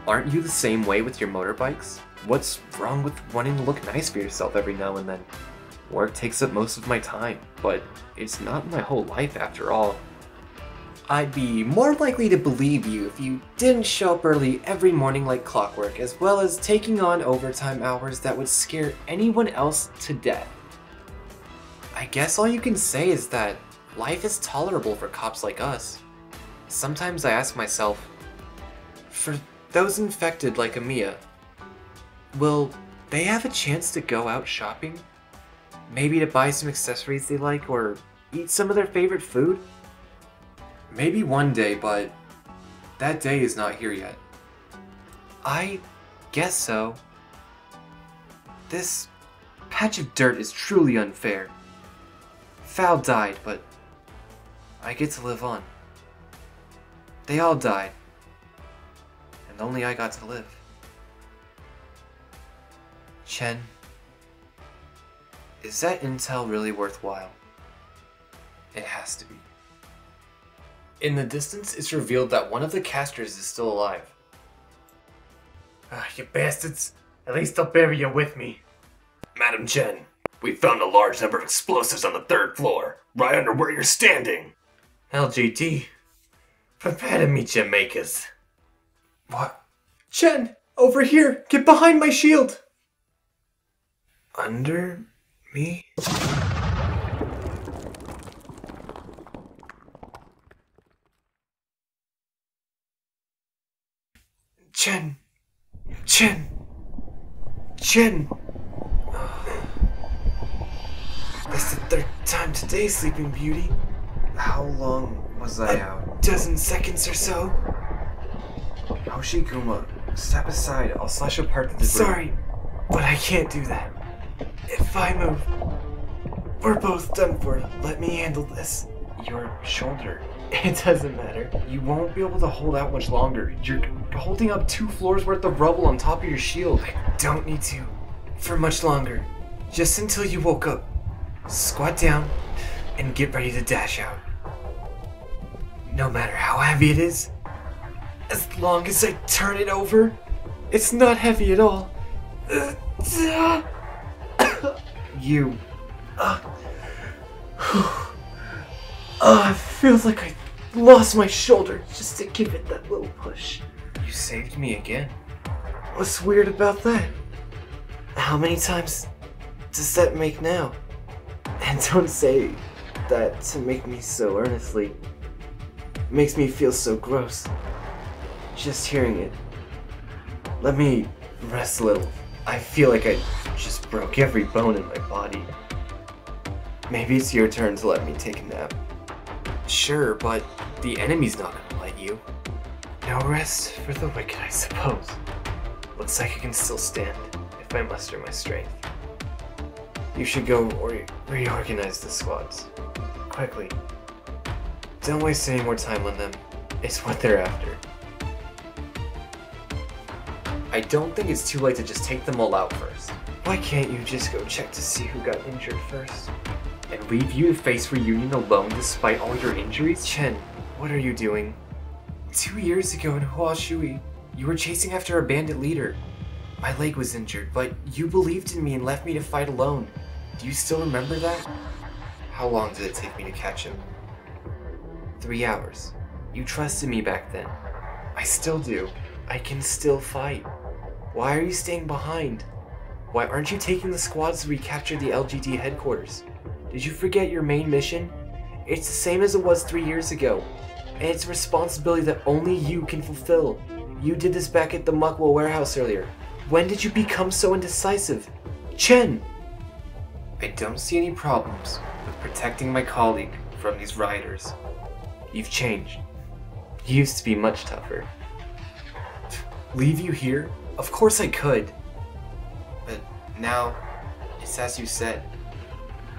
Aren't you the same way with your motorbikes? What's wrong with wanting to look nice for yourself every now and then? Work takes up most of my time, but it's not my whole life after all. I'd be more likely to believe you if you didn't show up early every morning like clockwork, as well as taking on overtime hours that would scare anyone else to death. I guess all you can say is that life is tolerable for cops like us. Sometimes I ask myself, for those infected like Amiya, will they have a chance to go out shopping? Maybe to buy some accessories they like or eat some of their favorite food? Maybe one day, but that day is not here yet. I guess so. This patch of dirt is truly unfair. Foul died, but I get to live on. They all died, and only I got to live. Chen, is that intel really worthwhile? It has to be. In the distance, it's revealed that one of the casters is still alive. Ah, you bastards. At least I'll bury you with me. Madam Chen, we found a large number of explosives on the third floor, right under where you're standing. LGD, prepare to meet your makers. What? Chen, over here! Get behind my shield! Under me? Chen! Chen! Chen! That's the third time today, Sleeping Beauty. How long was I out? A dozen seconds or so. Hoshiguma, step aside. I'll slash apart the debris. Sorry, but I can't do that. If I move, we're both done for. Let me handle this. Your shoulder. [laughs] It doesn't matter. You won't be able to hold out much longer. You're holding up two floors worth of rubble on top of your shield. I don't need to. For much longer. Just until you woke up. Squat down and get ready to dash out. No matter how heavy it is, as long as I turn it over, it's not heavy at all. [coughs] you. Uh, [sighs] uh, it feels like I lost my shoulder just to give it that little push. You saved me again. What's weird about that? How many times does that make now? And don't say that to make me so earnestly. It makes me feel so gross. Just hearing it. Let me rest a little. I feel like I just broke every bone in my body. Maybe it's your turn to let me take a nap. Sure, but the enemy's not gonna let you. No rest for the wicked, I suppose. Looks like I can still stand if I muster my strength. You should go re- reorganize the squads. Quickly. Don't waste any more time on them. It's what they're after. I don't think it's too late to just take them all out first. Why can't you just go check to see who got injured first? And leave you to face reunion alone despite all your injuries? Chen, what are you doing? Two years ago in Huashui, you were chasing after a bandit leader. My leg was injured, but you believed in me and left me to fight alone. Do you still remember that? How long did it take me to catch him? Three hours. You trusted me back then. I still do. I can still fight. Why are you staying behind? Why aren't you taking the squads to recapture the LGD headquarters? Did you forget your main mission? It's the same as it was three years ago, and it's a responsibility that only you can fulfill. You did this back at the Muckwell warehouse earlier. When did you become so indecisive? Chen! I don't see any problems with protecting my colleague from these rioters. You've changed. You used to be much tougher. Leave you here? Of course I could. But now, it's as you said.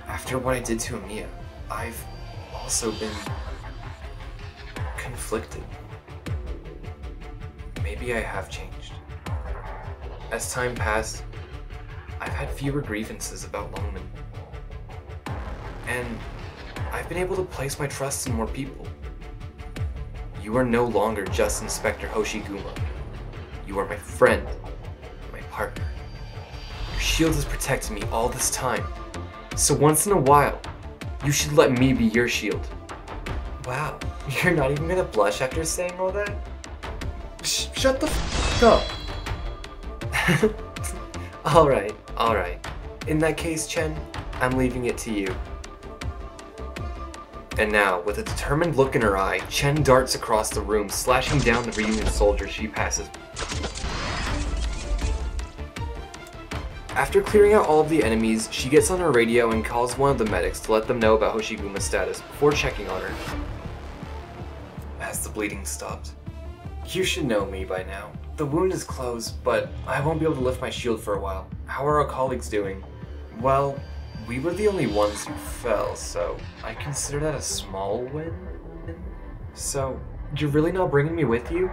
After what I did to Amiya, I've also been conflicted. maybe I have changed. As time passed, I've had fewer grievances about Lungmen. And I've been able to place my trust in more people. You are no longer just Inspector Hoshiguma. You are my friend, my partner. Your shield has protected me all this time. So once in a while, you should let me be your shield. Wow, [laughs] you're not even gonna blush after saying all that? Sh- shut the f up. [laughs] alright, alright. In that case, Chen, I'm leaving it to you. And now, with a determined look in her eye, Chen darts across the room, slashing down the reunion soldier she passes. After clearing out all of the enemies, she gets on her radio and calls one of the medics to let them know about Hoshiguma's status before checking on her. Has the bleeding stopped. You should know me by now. The wound is closed, but I won't be able to lift my shield for a while. How are our colleagues doing? Well, we were the only ones who fell, so I consider that a small win. So, you're really not bringing me with you?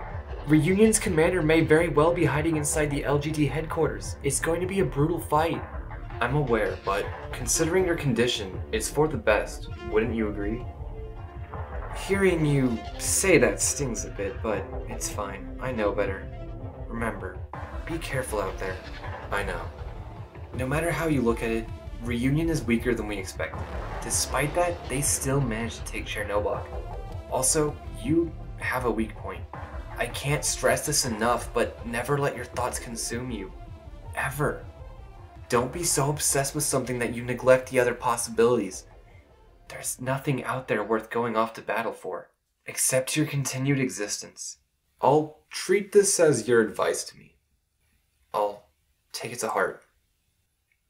Reunion's commander may very well be hiding inside the LGD headquarters. It's going to be a brutal fight. I'm aware, but considering your condition, it's for the best. Wouldn't you agree? Hearing you say that stings a bit, but it's fine. I know better. Remember, be careful out there. I know. No matter how you look at it, Reunion is weaker than we expected. Despite that, they still managed to take Chernobog. Also, you have a weak point. I can't stress this enough, but never let your thoughts consume you. Ever. Don't be so obsessed with something that you neglect the other possibilities. There's nothing out there worth going off to battle for, except your continued existence. I'll treat this as your advice to me. I'll take it to heart.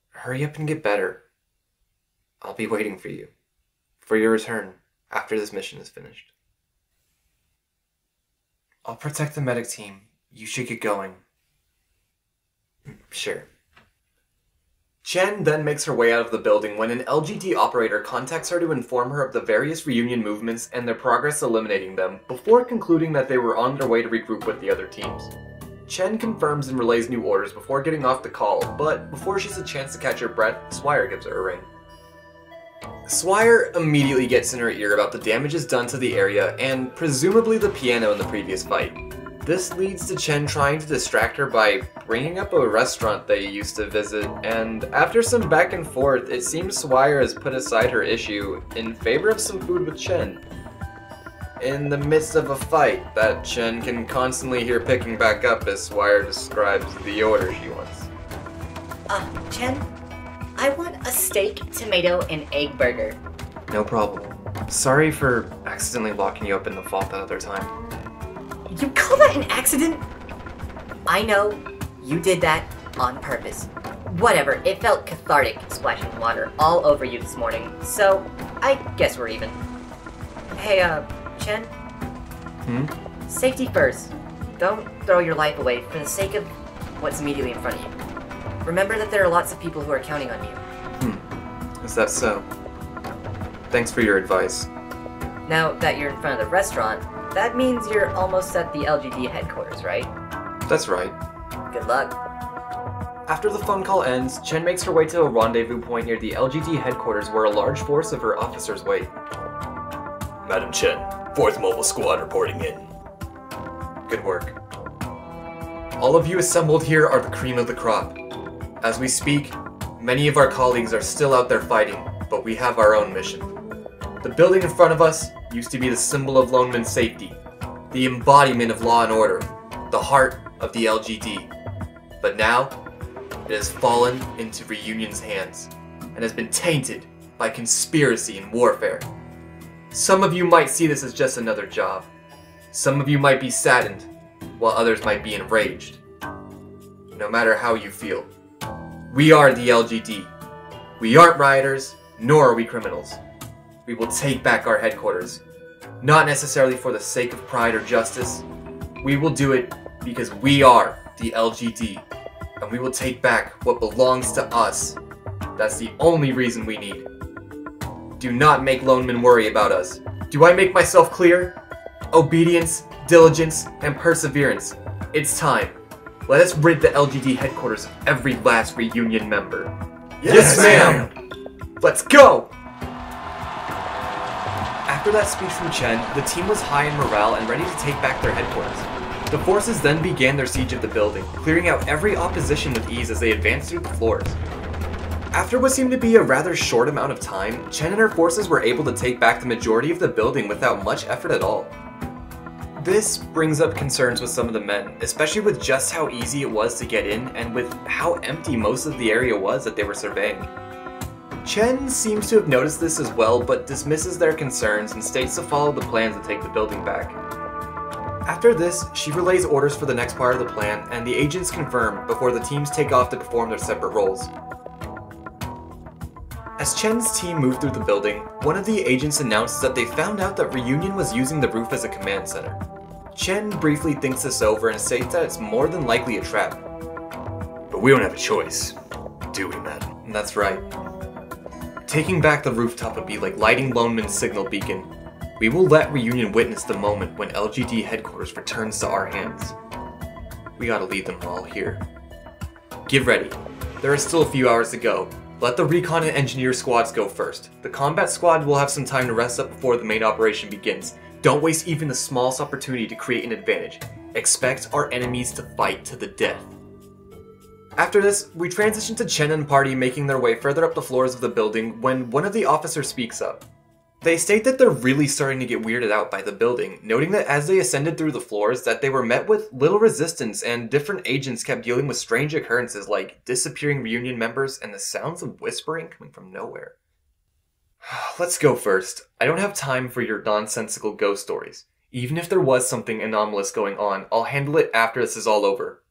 Hurry up and get better. I'll be waiting for you. For your return after this mission is finished. I'll protect the medic team. You should get going. Sure. Chen then makes her way out of the building when an LGD operator contacts her to inform her of the various reunion movements and their progress eliminating them, before concluding that they were on their way to regroup with the other teams. Chen confirms and relays new orders before getting off the call, but before she has a chance to catch her breath, Swire gives her a ring. Swire immediately gets in her ear about the damages done to the area and presumably the piano in the previous fight. This leads to Chen trying to distract her by bringing up a restaurant they used to visit, and after some back and forth, it seems Swire has put aside her issue in favor of some food with Chen. In the midst of a fight that Chen can constantly hear picking back up as Swire describes the order she wants. Uh, Chen, I want a steak, tomato, and egg burger. No problem. Sorry for accidentally locking you up in the vault that other time. You call that an accident? I know, you did that on purpose. Whatever, it felt cathartic splashing water all over you this morning, so I guess we're even. Hey, uh, Chen? Hmm? Safety first. Don't throw your life away for the sake of what's immediately in front of you. Remember that there are lots of people who are counting on you. Hmm. Is that so? Thanks for your advice. Now that you're in front of the restaurant, that means you're almost at the LGD headquarters, right? That's right. Good luck. After the phone call ends, Chen makes her way to a rendezvous point near the LGD headquarters where a large force of her officers wait. Madam Chen, 4th Mobile Squad reporting in. Good work. All of you assembled here are the cream of the crop. As we speak, many of our colleagues are still out there fighting, but we have our own mission. The building in front of us used to be the symbol of Lungmen's safety, the embodiment of law and order, the heart of the LGD. But now, it has fallen into Reunion's hands and has been tainted by conspiracy and warfare. Some of you might see this as just another job. Some of you might be saddened, while others might be enraged. No matter how you feel, we are the LGD. We aren't rioters, nor are we criminals. We will take back our headquarters. Not necessarily for the sake of pride or justice. We will do it because we are the LGD. And we will take back what belongs to us. That's the only reason we need. Do not make Lone Lungmen worry about us. Do I make myself clear? Obedience, diligence, and perseverance. It's time. Let us rid the LGD headquarters of every last reunion member. Yes, ma'am. Let's go! After that speech from Chen, the team was high in morale and ready to take back their headquarters. The forces then began their siege of the building, clearing out every opposition with ease as they advanced through the floors. After what seemed to be a rather short amount of time, Chen and her forces were able to take back the majority of the building without much effort at all. This brings up concerns with some of the men, especially with just how easy it was to get in and with how empty most of the area was that they were surveying. Chen seems to have noticed this as well, but dismisses their concerns and states to follow the plan to take the building back. After this, she relays orders for the next part of the plan, and the agents confirm before the teams take off to perform their separate roles. As Chen's team moved through the building, one of the agents announced that they found out that Reunion was using the roof as a command center. Chen briefly thinks this over and states that it's more than likely a trap. But we don't have a choice, do we? And that's right. Taking back the rooftop would be like lighting Lungmen's signal beacon. We will let Reunion witness the moment when LGD headquarters returns to our hands. We gotta lead them all here. Get ready. There are still a few hours to go. Let the recon and engineer squads go first. The combat squad will have some time to rest up before the main operation begins. Don't waste even the smallest opportunity to create an advantage. Expect our enemies to fight to the death. After this, we transition to Chen and party making their way further up the floors of the building when one of the officers speaks up. They state that they're really starting to get weirded out by the building, noting that as they ascended through the floors that they were met with little resistance and different agents kept dealing with strange occurrences like disappearing reunion members and the sounds of whispering coming from nowhere. [sighs] Let's go first. I don't have time for your nonsensical ghost stories. Even if there was something anomalous going on, I'll handle it after this is all over.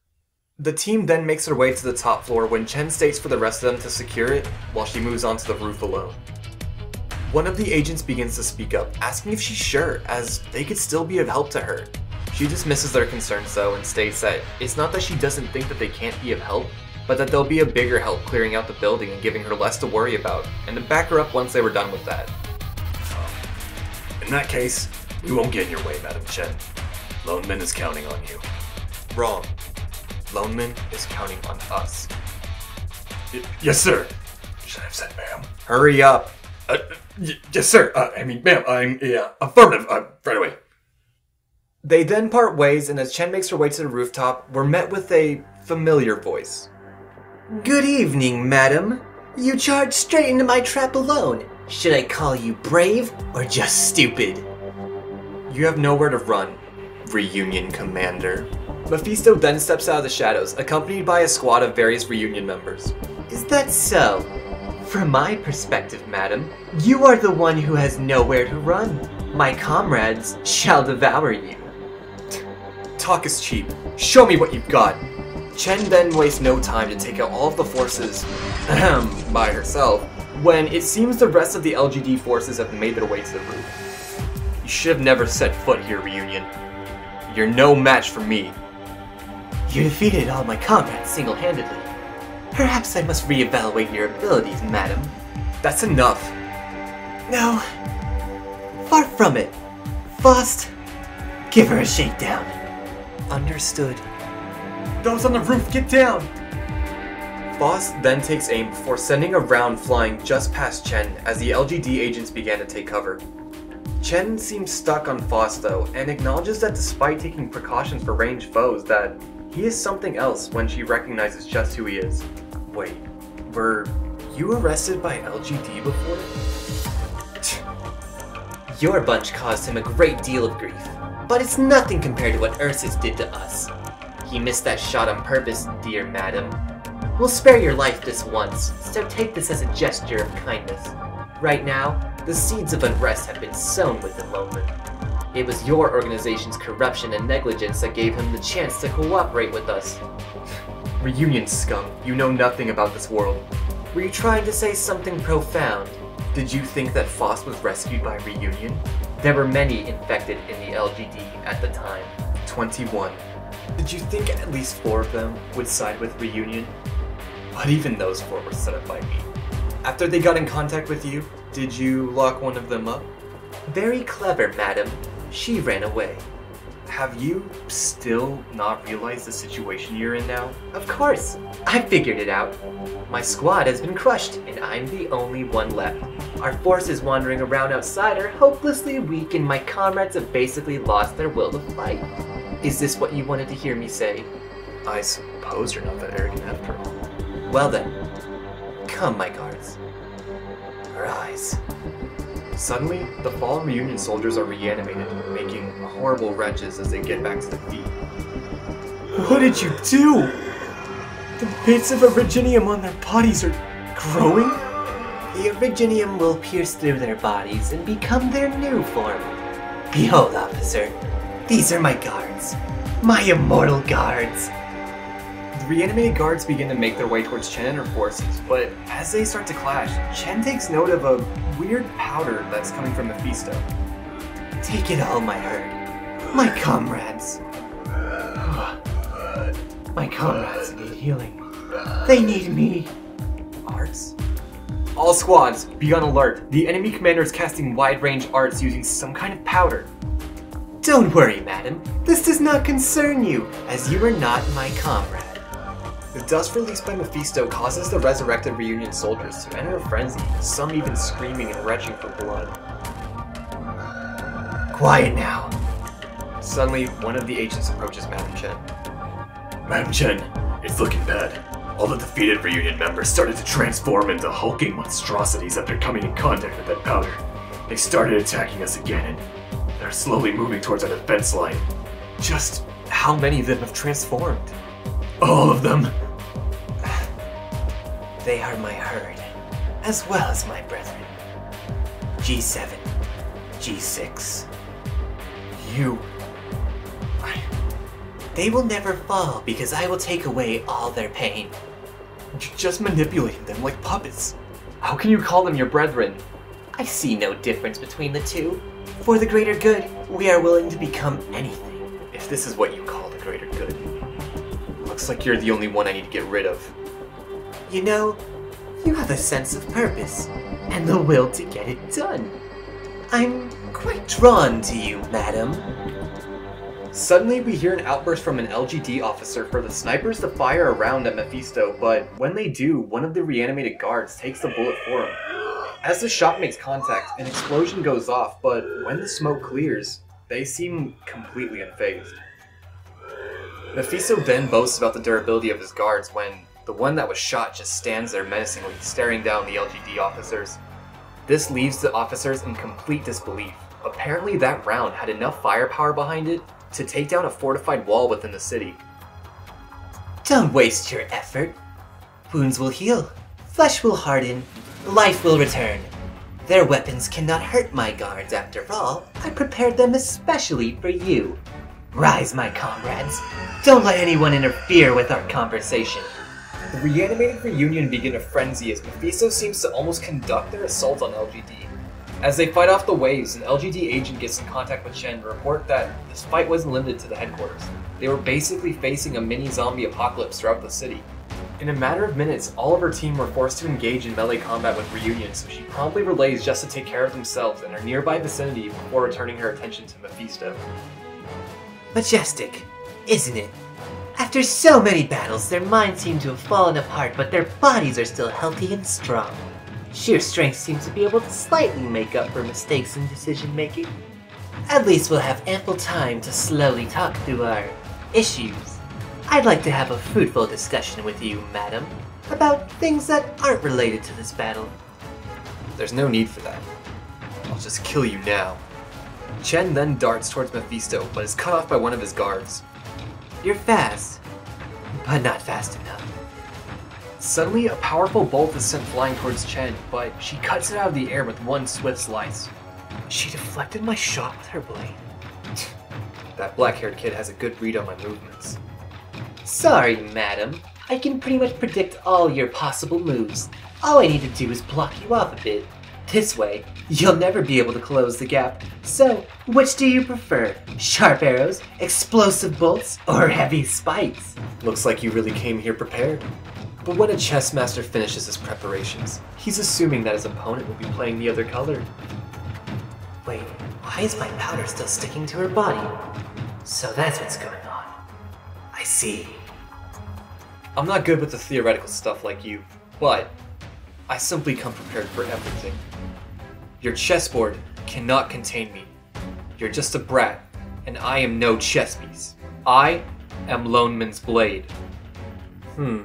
The team then makes their way to the top floor when Chen states for the rest of them to secure it while she moves onto the roof alone. One of the agents begins to speak up, asking if she's sure, as they could still be of help to her. She dismisses their concerns though and states that it's not that she doesn't think that they can't be of help, but that they'll be a bigger help clearing out the building and giving her less to worry about, and to back her up once they were done with that. In that case, we won't get in your way, Madam Chen. Lungmen is counting on you. Wrong. Lungmen is counting on us. Y- yes, sir. Should I have said ma'am? Hurry up! Uh, y- yes, sir. Uh, I mean, ma'am, I'm, yeah, affirmative, uh, right away. They then part ways, and as Chen makes her way to the rooftop, we're met with a familiar voice. Good evening, madam. You charged straight into my trap alone. Should I call you brave or just stupid? You have nowhere to run, Reunion Commander. Mephisto then steps out of the shadows, accompanied by a squad of various Reunion members. Is that so? From my perspective, madam, you are the one who has nowhere to run. My comrades shall devour you. Talk is cheap. Show me what you've got. Chen then wastes no time to take out all of the forces by herself, when it seems the rest of the LGD forces have made their way to the roof. You should have never set foot here, Reunion. You're no match for me. You defeated all my comrades single-handedly. Perhaps I must reevaluate your abilities, madam. That's enough. No. Far from it. Faust, give her a shakedown. Understood. Those on the roof, get down! Faust then takes aim before sending a round flying just past Chen as the LGD agents began to take cover. Chen seems stuck on Faust though, and acknowledges that despite taking precautions for ranged foes, that he is something else when she recognizes just who he is. Wait, were you arrested by LGD before? Your bunch caused him a great deal of grief, but it's nothing compared to what Ursus did to us. He missed that shot on purpose, dear madam. We'll spare your life this once, so take this as a gesture of kindness. Right now, the seeds of unrest have been sown within Lungmen. It was your organization's corruption and negligence that gave him the chance to cooperate with us. Reunion scum, you know nothing about this world. Were you trying to say something profound? Did you think that Faust was rescued by Reunion? There were many infected in the LGD at the time. 21. Did you think at least four of them would side with Reunion? But even those four were set up by me. After they got in contact with you, did you lock one of them up? Very clever, madam. She ran away. Have you still not realized the situation you're in now? Of course, I figured it out. My squad has been crushed, and I'm the only one left. Our forces wandering around outside are hopelessly weak, and my comrades have basically lost their will to fight. Is this what you wanted to hear me say? I suppose you're not that arrogant after all. Well then, come, my guards. Rise. Suddenly, the fallen reunion soldiers are reanimated, making horrible wrenches as they get back to the feet. What did you do? The bits of originium on their bodies are growing? The Originium will pierce through their bodies and become their new form. Behold, officer, these are my guards. My immortal guards. The reanimated guards begin to make their way towards Chen and her forces, but as they start to clash, Chen takes note of a weird powder that's coming from Mephisto. Take it all, my herd. My comrades. My comrades need healing. They need me. Arts? All squads, be on alert. The enemy commander is casting wide-range arts using some kind of powder. Don't worry, madam. This does not concern you, as you are not my comrade. The dust released by Mephisto causes the resurrected reunion soldiers to enter a frenzy, some even screaming and retching for blood. Quiet now. Suddenly, one of the agents approaches Madam Chen. Madam Chen, it's looking bad. All the defeated reunion members started to transform into hulking monstrosities after coming in contact with that powder. They started attacking us again, and they're slowly moving towards our defense line. Just how many of them have transformed? All of them. They are my herd, as well as my brethren. G7, G6. You. They will never fall because I will take away all their pain. You're just manipulating them like puppets. How can you call them your brethren? I see no difference between the two. For the greater good, we are willing to become anything. If this is what you call the greater good. Looks like you're the only one I need to get rid of. You know, you have a sense of purpose and the will to get it done. I'm quite drawn to you, madam. Suddenly, we hear an outburst from an LGD officer for the snipers to fire around at Mephisto, but when they do, one of the reanimated guards takes the bullet for him. As the shot makes contact, an explosion goes off, but when the smoke clears, they seem completely unfazed. Mephisto then boasts about the durability of his guards when the one that was shot just stands there menacingly, staring down the LGD officers. This leaves the officers in complete disbelief. Apparently, that round had enough firepower behind it to take down a fortified wall within the city. Don't waste your effort. Wounds will heal, flesh will harden, life will return. Their weapons cannot hurt my guards after all. I prepared them especially for you. Rise, my comrades. Don't let anyone interfere with our conversation. The reanimated reunion begin a frenzy as Mephisto seems to almost conduct their assault on LGD. As they fight off the waves, an LGD agent gets in contact with Chen to report that this fight wasn't limited to the headquarters. They were basically facing a mini zombie apocalypse throughout the city. In a matter of minutes, all of her team were forced to engage in melee combat with Reunion, so she promptly relays just to take care of themselves in her nearby vicinity before returning her attention to Mephisto. Majestic, isn't it? After so many battles, their minds seem to have fallen apart, but their bodies are still healthy and strong. Sheer strength seems to be able to slightly make up for mistakes in decision making. At least we'll have ample time to slowly talk through our issues. I'd like to have a fruitful discussion with you, madam, about things that aren't related to this battle. There's no need for that. I'll just kill you now. Chen then darts towards Mephisto, but is cut off by one of his guards. You're fast, but not fast enough. Suddenly, a powerful bolt is sent flying towards Chen, but she cuts it out of the air with one swift slice. She deflected my shot with her blade. [laughs] that black haired kid has a good read on my movements. Sorry, madam. I can pretty much predict all your possible moves. All I need to do is block you off a bit. This way, you'll never be able to close the gap. So, which do you prefer? Sharp arrows, explosive bolts, or heavy spikes? Looks like you really came here prepared. But when a chess master finishes his preparations, he's assuming that his opponent will be playing the other color. Wait, why is my powder still sticking to her body? So that's what's going on. I see. I'm not good with the theoretical stuff like you, but I simply come prepared for everything. Your chessboard cannot contain me. You're just a brat, and I am no chess piece. I am Lungmen's blade. Hmm.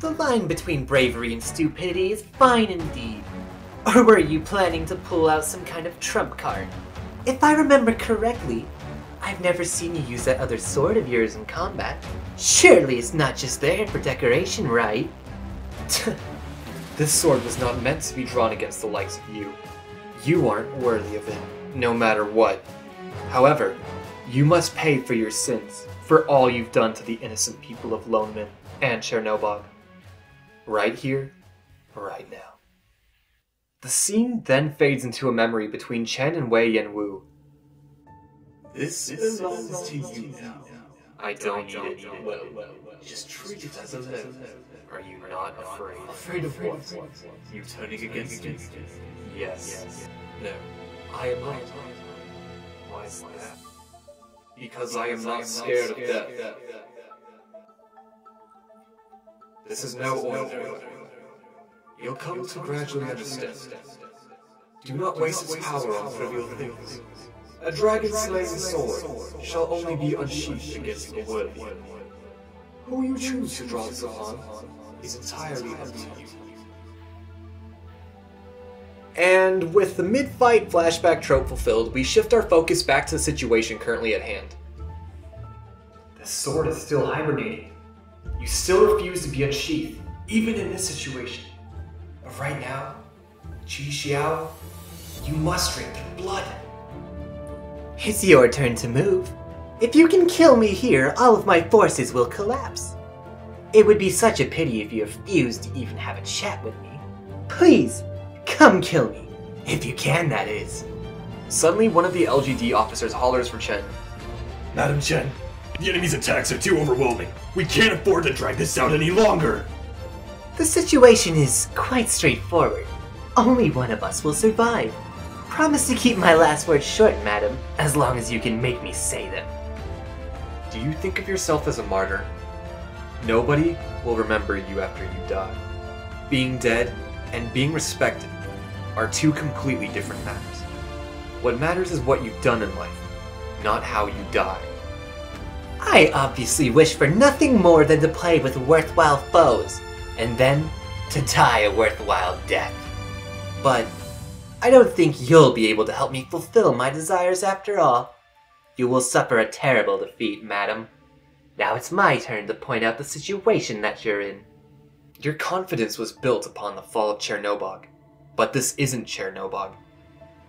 The line between bravery and stupidity is fine indeed. Or were you planning to pull out some kind of trump card? If I remember correctly, I've never seen you use that other sword of yours in combat. Surely it's not just there for decoration, right? [laughs] This sword was not meant to be drawn against the likes of you. You aren't worthy of it, no matter what. However, you must pay for your sins, for all you've done to the innocent people of Lungmen and Chernobog. Right here, right now. The scene then fades into a memory between Chen and Wei Yenwu. This belongs to you now. I don't need it well, Just treat it as a limb. Are you not afraid? Afraid of what? You turning against it? Yes. No. I am not. Why is that? Because I am not scared of death. This is no ordinary. You'll come to gradually understand. Do not waste its power on trivial things. A dragon slaying sword shall only be unsheathed against the worthy. Who you choose to draw this upon is entirely up to you. And with the mid-fight flashback trope fulfilled, we shift our focus back to the situation currently at hand. The sword is still hibernating. You still refuse to be unsheathed, even in this situation. But right now, Qi Xiao, you must drink their blood. It's your turn to move. If you can kill me here, all of my forces will collapse. It would be such a pity if you refused to even have a chat with me. Please, come kill me. If you can, that is. Suddenly, one of the LGD officers hollers for Chen. Madam Chen, the enemy's attacks are too overwhelming. We can't afford to drag this out any longer. The situation is quite straightforward. Only one of us will survive. Promise to keep my last words short, madam, as long as you can make me say them. Do you think of yourself as a martyr? Nobody will remember you after you die. Being dead and being respected are two completely different matters. What matters is what you've done in life, not how you die. I obviously wish for nothing more than to play with worthwhile foes, and then to die a worthwhile death. But I don't think you'll be able to help me fulfill my desires after all. You will suffer a terrible defeat, madam. Now it's my turn to point out the situation that you're in. Your confidence was built upon the fall of Chernobog, but this isn't Chernobog.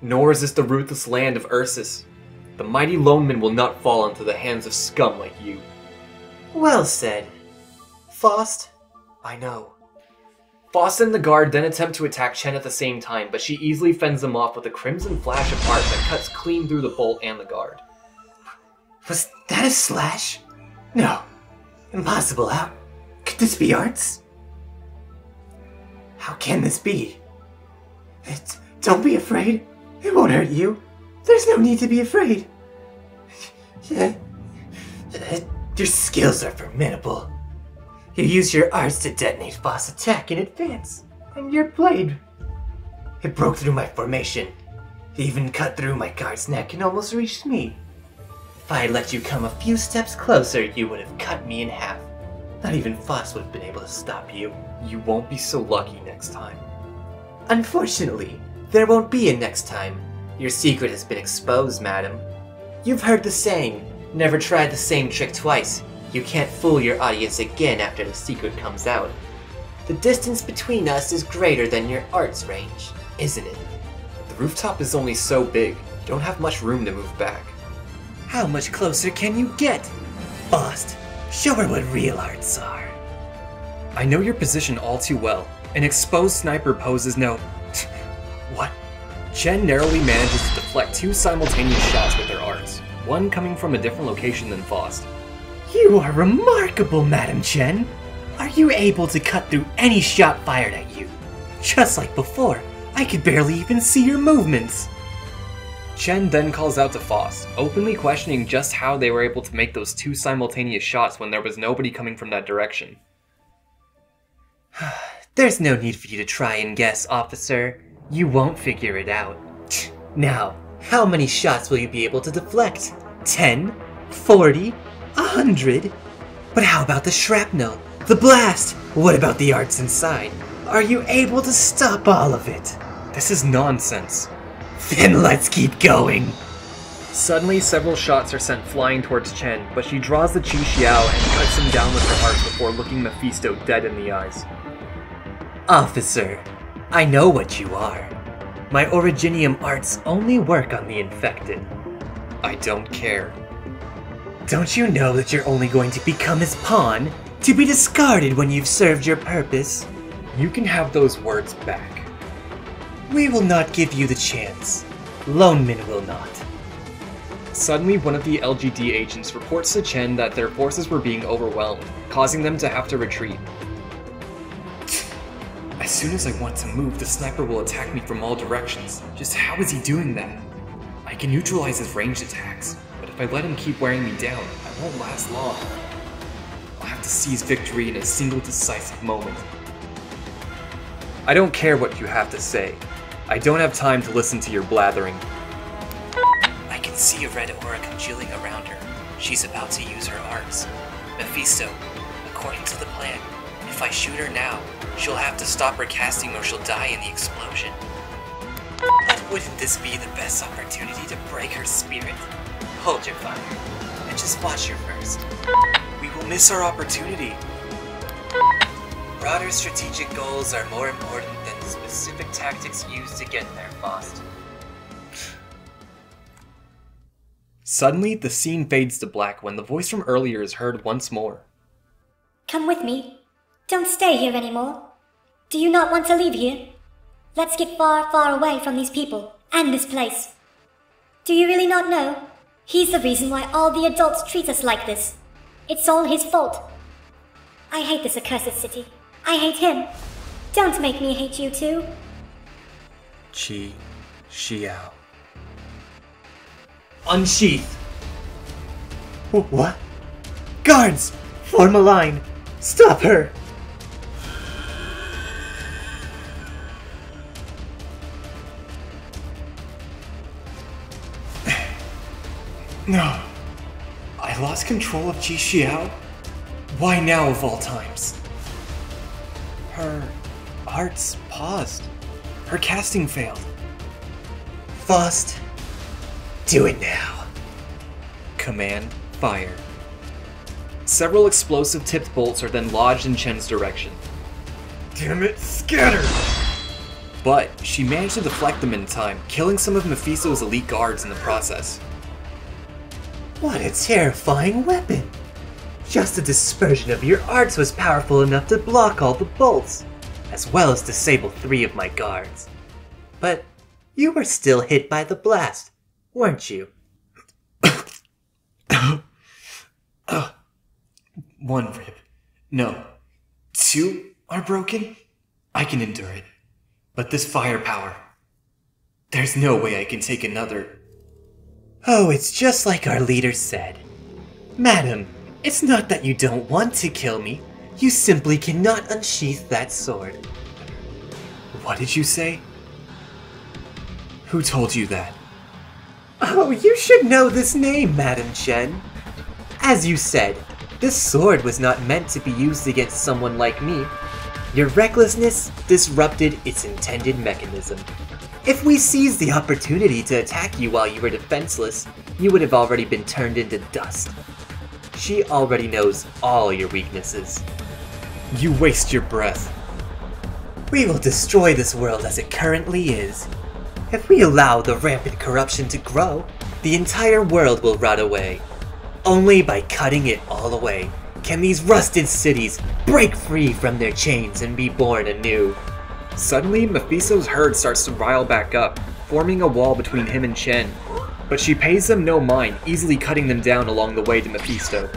Nor is this the ruthless land of Ursus. The mighty Lone Lungmen will not fall into the hands of scum like you. Well said. Faust? I know. Faust and the guard then attempt to attack Chen at the same time, but she easily fends them off with a crimson flash of art that cuts clean through the bolt and the guard. Was that a slash? No. Impossible. How could this be arts? How can this be? It, don't be afraid. It won't hurt you. There's no need to be afraid. Uh, Your skills are formidable. You use your arts to detonate Faust's attack in advance, and your blade. It broke through my formation. It even cut through my guard's neck and almost reached me. If I had let you come a few steps closer, you would have cut me in half. Not even Faust would have been able to stop you. You won't be so lucky next time. Unfortunately, there won't be a next time. Your secret has been exposed, madam. You've heard the saying, never try the same trick twice. You can't fool your audience again after the secret comes out. The distance between us is greater than your art's range, isn't it? The rooftop is only so big, you don't have much room to move back. How much closer can you get? Faust, show her what real arts are. I know your position all too well. An exposed sniper poses no. what? Chen narrowly manages to deflect two simultaneous shots with their arts, one coming from a different location than Faust. You are remarkable, Madam Chen. Are you able to cut through any shot fired at you? Just like before, I could barely even see your movements. Chen then calls out to Faust, openly questioning just how they were able to make those two simultaneous shots when there was nobody coming from that direction. [sighs] There's no need for you to try and guess, officer. You won't figure it out. Now, how many shots will you be able to deflect? 10? 40? 100? But how about the shrapnel? The blast? What about the arts inside? Are you able to stop all of it? This is nonsense. Then let's keep going. Suddenly, several shots are sent flying towards Chen, but she draws the Qi Xiao and cuts him down with her arts before looking Mephisto dead in the eyes. Officer, I know what you are. My Originium arts only work on the infected. I don't care. Don't you know that you're only going to become his pawn, to be discarded when you've served your purpose? You can have those words back. We will not give you the chance. Lungmen will not. Suddenly, one of the LGD agents reports to Chen that their forces were being overwhelmed, causing them to have to retreat. As soon as I want to move, the sniper will attack me from all directions. Just how is he doing that? I can neutralize his ranged attacks, but if I let him keep wearing me down, I won't last long. I'll have to seize victory in a single decisive moment. I don't care what you have to say. I don't have time to listen to your blathering. I can see a red aura congealing around her. She's about to use her arts. Mephisto, according to the plan, if I shoot her now, she'll have to stop her casting or she'll die in the explosion. But wouldn't this be the best opportunity to break her spirit? Hold your fire, and just watch her first. We will miss our opportunity. Broader strategic goals are more important than the specific tactics used to get there, Faust. Suddenly, the scene fades to black when the voice from earlier is heard once more. Come with me. Don't stay here anymore. Do you not want to leave here? Let's get far, far away from these people and this place. Do you really not know? He's the reason why all the adults treat us like this. It's all his fault. I hate this accursed city. I hate him. Don't make me hate you too. Qi Xiao. Unsheath! Wh- What? Guards! Form a line! Stop her! No. I lost control of Qi Xiao? Why now of all times? Her arts paused. Her casting failed. Faust, do it now. Command fire. Several explosive tipped bolts are then lodged in Chen's direction. Damn it, scatter! But she managed to deflect them in time, killing some of Mephisto's elite guards in the process. What a terrifying weapon! Just the dispersion of your arts was powerful enough to block all the bolts, as well as disable three of my guards. But you were still hit by the blast, weren't you? [coughs] One rib. No. Two are broken? I can endure it. But this firepower. There's no way I can take another. Oh, it's just like our leader said. Madam, it's not that you don't want to kill me, you simply cannot unsheath that sword. What did you say? Who told you that? Oh, you should know this name, Madam Chen. As you said, this sword was not meant to be used against someone like me. Your recklessness disrupted its intended mechanism. If we seized the opportunity to attack you while you were defenseless, you would have already been turned into dust. She already knows all your weaknesses. You waste your breath. We will destroy this world as it currently is. If we allow the rampant corruption to grow, the entire world will rot away. Only by cutting it all away can these rusted cities break free from their chains and be born anew. Suddenly, Mephisto's herd starts to rile back up, forming a wall between him and Chen. But she pays them no mind, easily cutting them down along the way to Mephisto.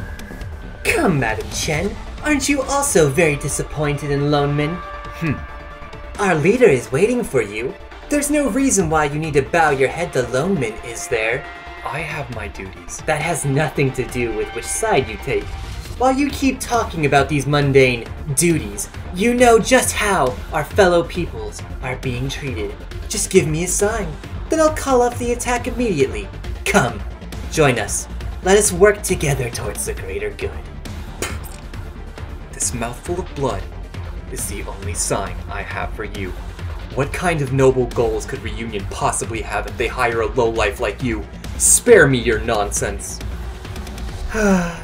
Come, Madam Chen, aren't you also very disappointed in Lungmen? Hmm. Our leader is waiting for you. There's no reason why you need to bow your head to Lungmen, is there? I have my duties. That has nothing to do with which side you take. While you keep talking about these mundane duties, you know just how our fellow peoples are being treated. Just give me a sign, then I'll call off the attack immediately. Come, join us. Let us work together towards the greater good. This mouthful of blood is the only sign I have for you. What kind of noble goals could Reunion possibly have if they hire a lowlife like you? Spare me your nonsense. [sighs] Ah.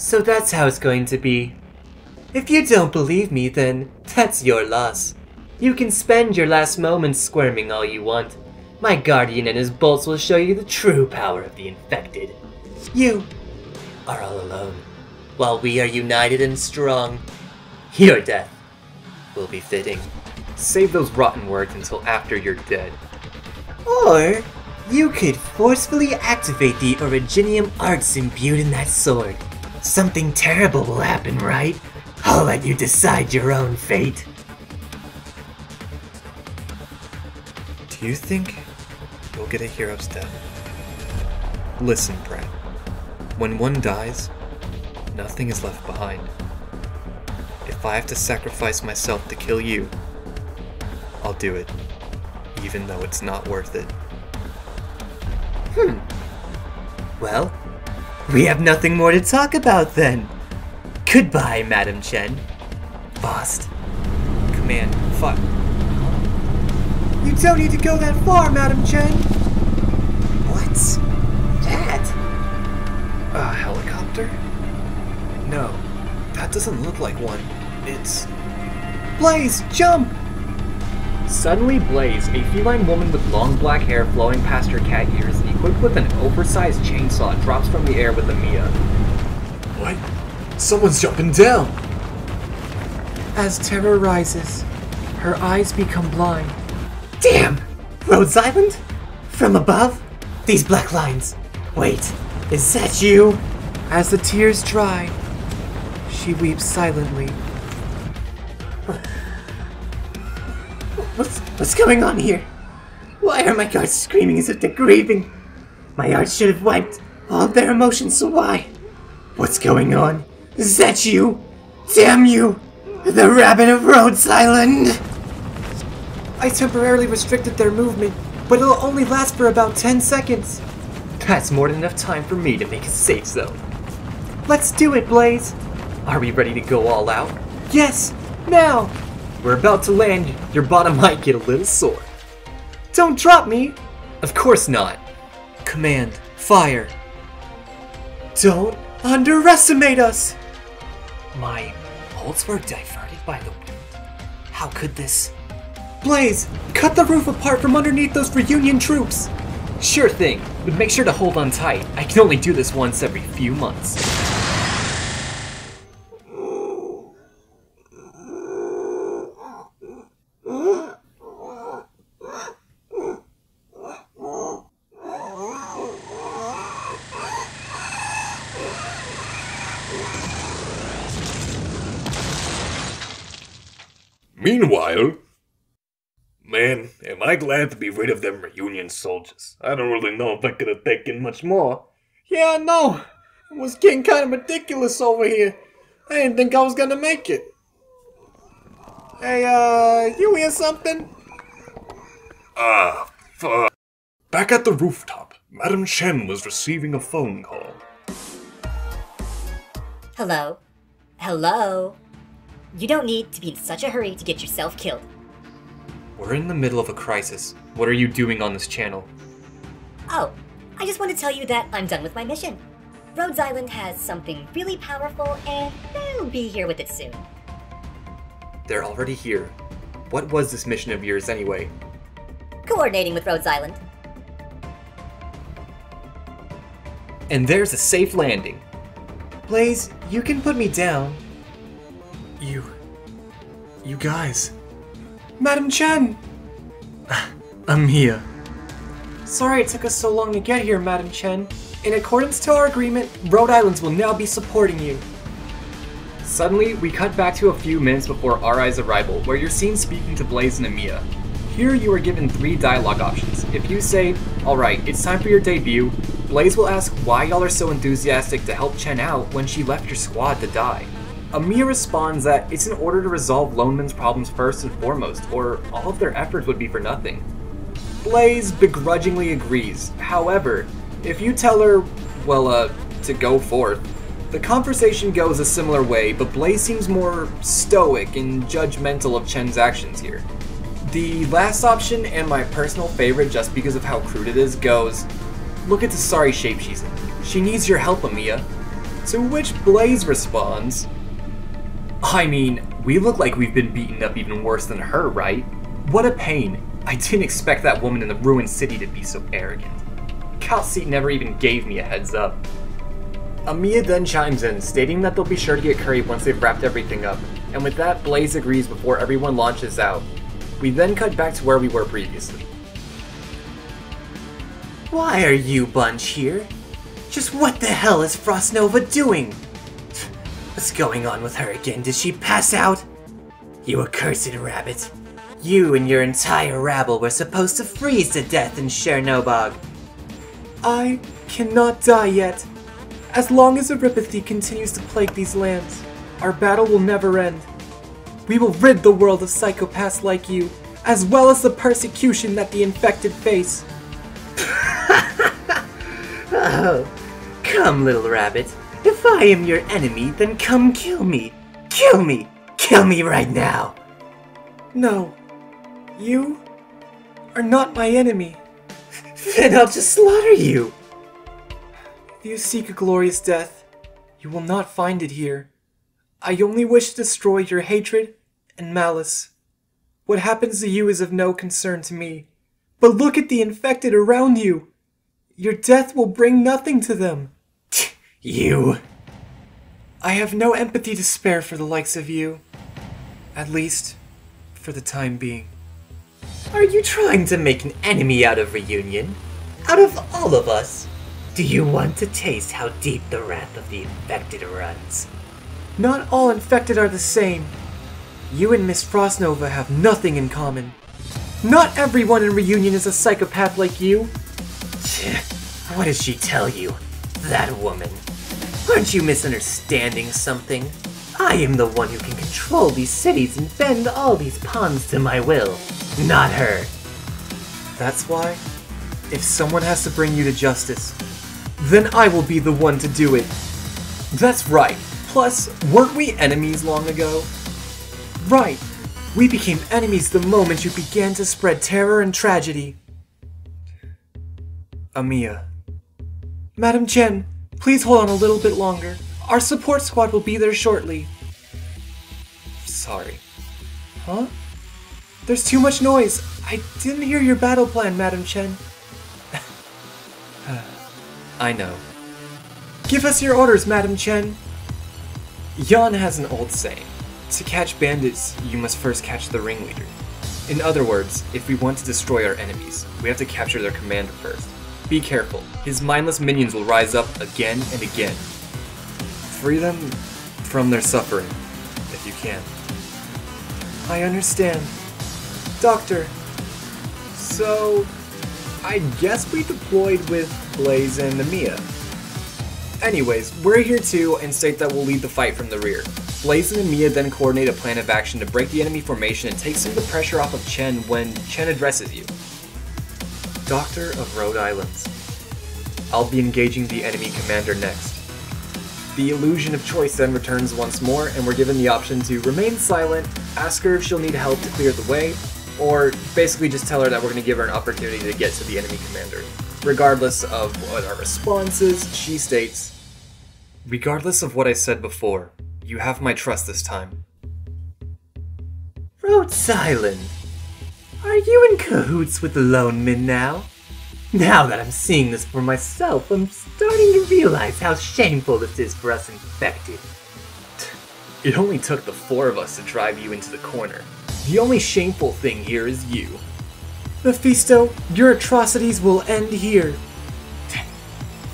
So that's how it's going to be. If you don't believe me, then that's your loss. You can spend your last moments squirming all you want. My guardian and his bolts will show you the true power of the infected. You are all alone, while we are united and strong. Your death will be fitting. Save those rotten words until after you're dead. Or you could forcefully activate the Originium arts imbued in that sword. Something terrible will happen, right? I'll let you decide your own fate. Do you think you'll get a hero's death? Listen, Brett. When one dies, nothing is left behind. If I have to sacrifice myself to kill you, I'll do it, even though it's not worth it. Hmm. Well, we have nothing more to talk about then. Goodbye, Madam Chen. Faust. Command, fuck. You don't need to go that far, Madam Chen. What's that? A helicopter? No, that doesn't look like one. It's. Blaze, jump! Suddenly, Blaze, a feline woman with long black hair flowing past her cat ears, equipped with an oversized chainsaw, drops from the air with Amiya. What? Someone's jumping down! As terror rises, her eyes become blind. Damn! Rhodes Island? From above? These black lines. Wait, is that you? As the tears dry, she weeps silently. What's, what's going on here? Why are my guards screaming as if they're grieving? My art should have wiped all their emotions, so why? What's going on? Is that you? Damn you! The Rabbit of Rhodes Island! I temporarily restricted their movement, but it'll only last for about 10 seconds. That's more than enough time for me to make a safe zone. Let's do it, Blaze! Are we ready to go all out? Yes! Now! We're about to land. Your bottom might get a little sore. Don't drop me! Of course not. Command, fire. Don't underestimate us! My bolts were diverted by the wind. How could this? Blaze, cut the roof apart from underneath those reunion troops! Sure thing, but make sure to hold on tight. I can only do this once every few months. Meanwhile, man, am I glad to be rid of them reunion soldiers. I don't really know if I could have taken much more. Yeah, I know. It was getting kind of ridiculous over here. I didn't think I was gonna make it. Hey, uh, you hear something? Ah, fuck. Back at the rooftop, Madam Chen was receiving a phone call. Hello? Hello? You don't need to be in such a hurry to get yourself killed. We're in the middle of a crisis. What are you doing on this channel? Oh, I just want to tell you that I'm done with my mission. Rhodes Island has something really powerful, and they'll be here with it soon. They're already here. What was this mission of yours anyway? Coordinating with Rhodes Island. And there's a safe landing. Blaze, you can put me down. You. You guys. Madam Chen! [sighs] I'm here. Sorry it took us so long to get here, Madam Chen. In accordance to our agreement, Rhodes Island will now be supporting you. Suddenly, we cut back to a few minutes before Ari's arrival, where you're seen speaking to Blaze and Amiya. Here you are given three dialogue options. If you say, Alright, it's time for your debut, Blaze will ask why y'all are so enthusiastic to help Chen out when she left your squad to die. Amiya responds that it's in order to resolve Lungmen's problems first and foremost, or all of their efforts would be for nothing. Blaze begrudgingly agrees. However, if you tell her, well, uh, to go forth, the conversation goes a similar way, but Blaze seems more stoic and judgmental of Chen's actions here. The last option, and my personal favorite just because of how crude it is, goes Look at the sorry shape she's in. She needs your help, Amiya. To which Blaze responds I mean, we look like we've been beaten up even worse than her, right? What a pain. I didn't expect that woman in the ruined city to be so arrogant. Kal'tsit never even gave me a heads up. Amiya then chimes in, stating that they'll be sure to get Curry once they've wrapped everything up, and with that, Blaze agrees before everyone launches out. We then cut back to where we were previously. Why are you bunch here? Just what the hell is Frostnova doing? What's going on with her again? Did she pass out? You accursed rabbit. You and your entire rabble were supposed to freeze to death in Chernobog. I cannot die yet. As long as Oripathy continues to plague these lands, our battle will never end. We will rid the world of psychopaths like you, as well as the persecution that the infected face. [laughs] Oh, come, little rabbit. If I am your enemy, then come kill me. Kill me. Kill me right now. No, you are not my enemy. [laughs] Then I'll just slaughter you. If you seek a glorious death, you will not find it here. I only wish to destroy your hatred and malice. What happens to you is of no concern to me. But look at the infected around you. Your death will bring nothing to them. You. I have no empathy to spare for the likes of you. At least, for the time being. Are you trying to make an enemy out of Reunion? Out of all of us? Do you want to taste how deep the wrath of the infected runs? Not all infected are the same. You and Miss Frostnova have nothing in common. Not everyone in Reunion is a psychopath like you. What does she tell you? That woman. Aren't you misunderstanding something? I am the one who can control these cities and bend all these pawns to my will. Not her. That's why, if someone has to bring you to justice, then I will be the one to do it. That's right. Plus, weren't we enemies long ago? Right. We became enemies the moment you began to spread terror and tragedy. Amiya. Madam Chen, please hold on a little bit longer. Our support squad will be there shortly. Sorry. Huh? There's too much noise. I didn't hear your battle plan, Madam Chen. [sighs] I know. Give us your orders, Madam Chen. Yan has an old saying. To catch bandits, you must first catch the ringleader. In other words, if we want to destroy our enemies, we have to capture their commander first. Be careful, his mindless minions will rise up again and again. Free them from their suffering, if you can. I understand. Doctor. So, I guess we deployed with Blaze and Amiya. Anyways, we're here too and state that we'll lead the fight from the rear. Blaze and Amiya then coordinate a plan of action to break the enemy formation and take some of the pressure off of Chen when Chen addresses you. Doctor of Rhodes Island. I'll be engaging the enemy commander next. The illusion of choice then returns once more, and we're given the option to remain silent, ask her if she'll need help to clear the way, or basically just tell her that we're going to give her an opportunity to get to the enemy commander. Regardless of what our response is, she states, Regardless of what I said before, you have my trust this time. Rhodes Island. Are you in cahoots with the Lungmen now? Now that I'm seeing this for myself, I'm starting to realize how shameful this is for us infected. It only took the four of us to drive you into the corner. The only shameful thing here is you. Mephisto, your atrocities will end here.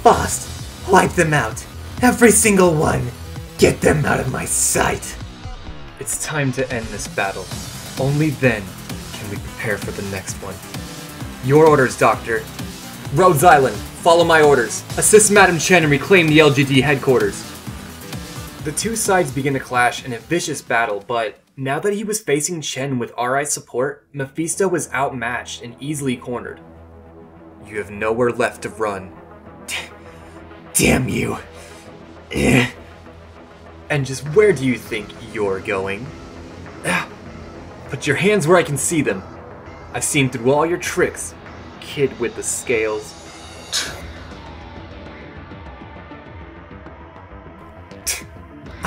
Faust, wipe them out. Every single one. Get them out of my sight. It's time to end this battle. Only then we prepare for the next one. Your orders, Doctor. Rhodes Island, follow my orders. Assist Madam Chen and reclaim the LGD headquarters. The two sides begin to clash in a vicious battle, but now that he was facing Chen with RI support, Mephisto was outmatched and easily cornered. You have nowhere left to run. [laughs] Damn you. Eh. And just where do you think you're going? [sighs] Put your hands where I can see them. I've seen through all your tricks, kid with the scales.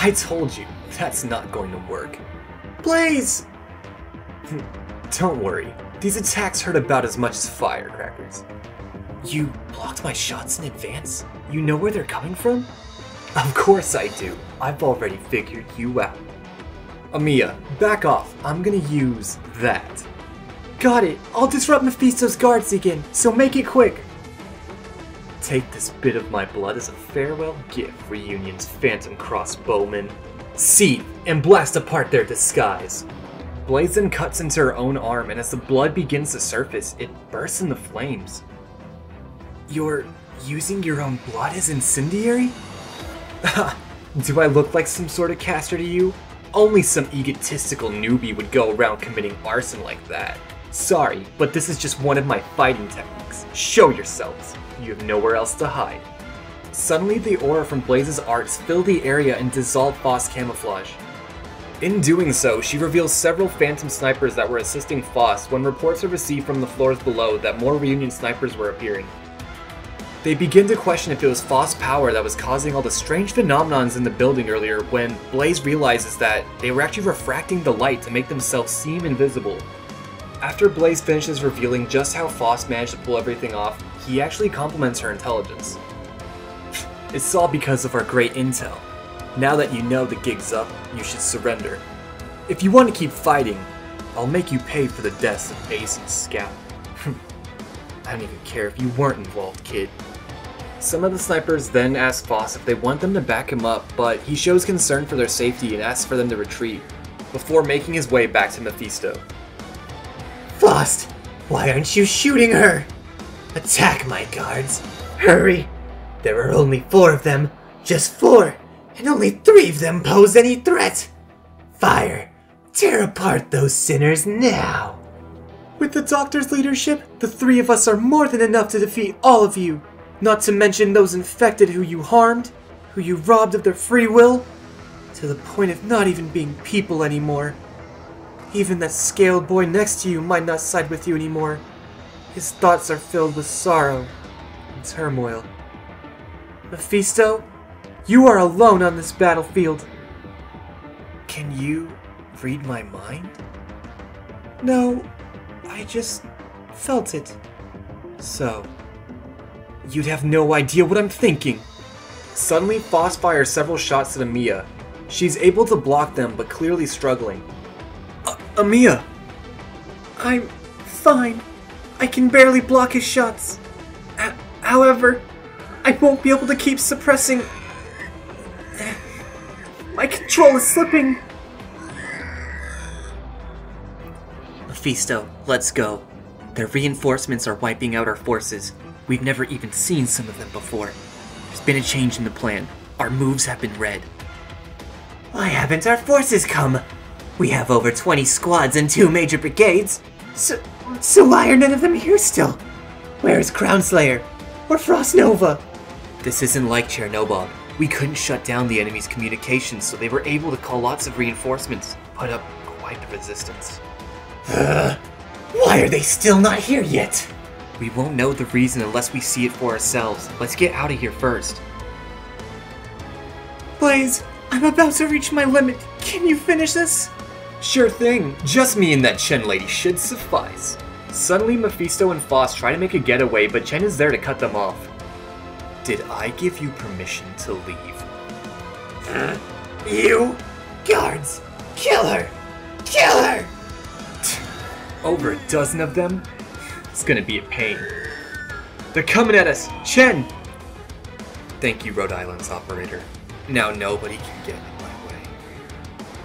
I told you, that's not going to work. Blaze! [laughs] Don't worry, these attacks hurt about as much as firecrackers. You blocked my shots in advance? You know where they're coming from? Of course I do. I've already figured you out. Amiya, back off. I'm gonna use that. Got it. I'll disrupt Mephisto's guards again, so make it quick. Take this bit of my blood as a farewell gift Reunion's Union's phantom crossbowmen. See and blast apart their disguise. Blaze then cuts into her own arm, and as the blood begins to surface, it bursts into flames. You're using your own blood as incendiary? [laughs] Do I look like some sort of caster to you? Only some egotistical newbie would go around committing arson like that. Sorry, but this is just one of my fighting techniques. Show yourselves. You have nowhere else to hide. Suddenly, the aura from Blaze's arts fill the area and dissolve Faust camouflage. In doing so, she reveals several phantom snipers that were assisting Faust when reports are received from the floors below that more reunion snipers were appearing. They begin to question if it was Faust power that was causing all the strange phenomenons in the building earlier when Blaze realizes that they were actually refracting the light to make themselves seem invisible. After Blaze finishes revealing just how Faust managed to pull everything off, he actually compliments her intelligence. [laughs] It's all because of our great intel. Now that you know the gig's up, you should surrender. If you want to keep fighting, I'll make you pay for the deaths of Ace and Scout. [laughs] I don't even care if you weren't involved, kid. Some of the snipers then ask Faust if they want them to back him up, but he shows concern for their safety and asks for them to retreat, before making his way back to Mephisto. Faust, why aren't you shooting her? Attack my guards. Hurry! There are only four of them. Just four. And only three of them pose any threat. Fire. Tear apart those sinners now. With the Doctor's leadership, the three of us are more than enough to defeat all of you. Not to mention those infected who you harmed, who you robbed of their free will, to the point of not even being people anymore. Even that scaled boy next to you might not side with you anymore. His thoughts are filled with sorrow and turmoil. Mephisto, you are alone on this battlefield. Can you read my mind? No, I just felt it. So, you'd have no idea what I'm thinking. Suddenly, Faust fires several shots at Amiya. She's able to block them, but clearly struggling. Uh, Amiya! I'm fine. I can barely block his shots. H- however, I won't be able to keep suppressing. My control is slipping. Mephisto, let's go. Their reinforcements are wiping out our forces. We've never even seen some of them before. There's been a change in the plan. Our moves have been read. Why haven't our forces come? We have over 20 squads and two major brigades. So, so why are none of them here still? Where is Crownslayer? Or Frost Nova? This isn't like Chernobog. We couldn't shut down the enemy's communications, so they were able to call lots of reinforcements, put up quite the resistance. Uh, why are they still not here yet? We won't know the reason unless we see it for ourselves. Let's get out of here first. Blaze, I'm about to reach my limit. Can you finish this? Sure thing. Just me and that Chen lady should suffice. Suddenly, Mephisto and Faust try to make a getaway, but Chen is there to cut them off. Did I give you permission to leave? Huh? You? Guards! Kill her! Kill her! Over a dozen of them? It's gonna be a pain. They're coming at us! Chen! Thank you, Rhodes Island's operator. Now nobody can get in my way.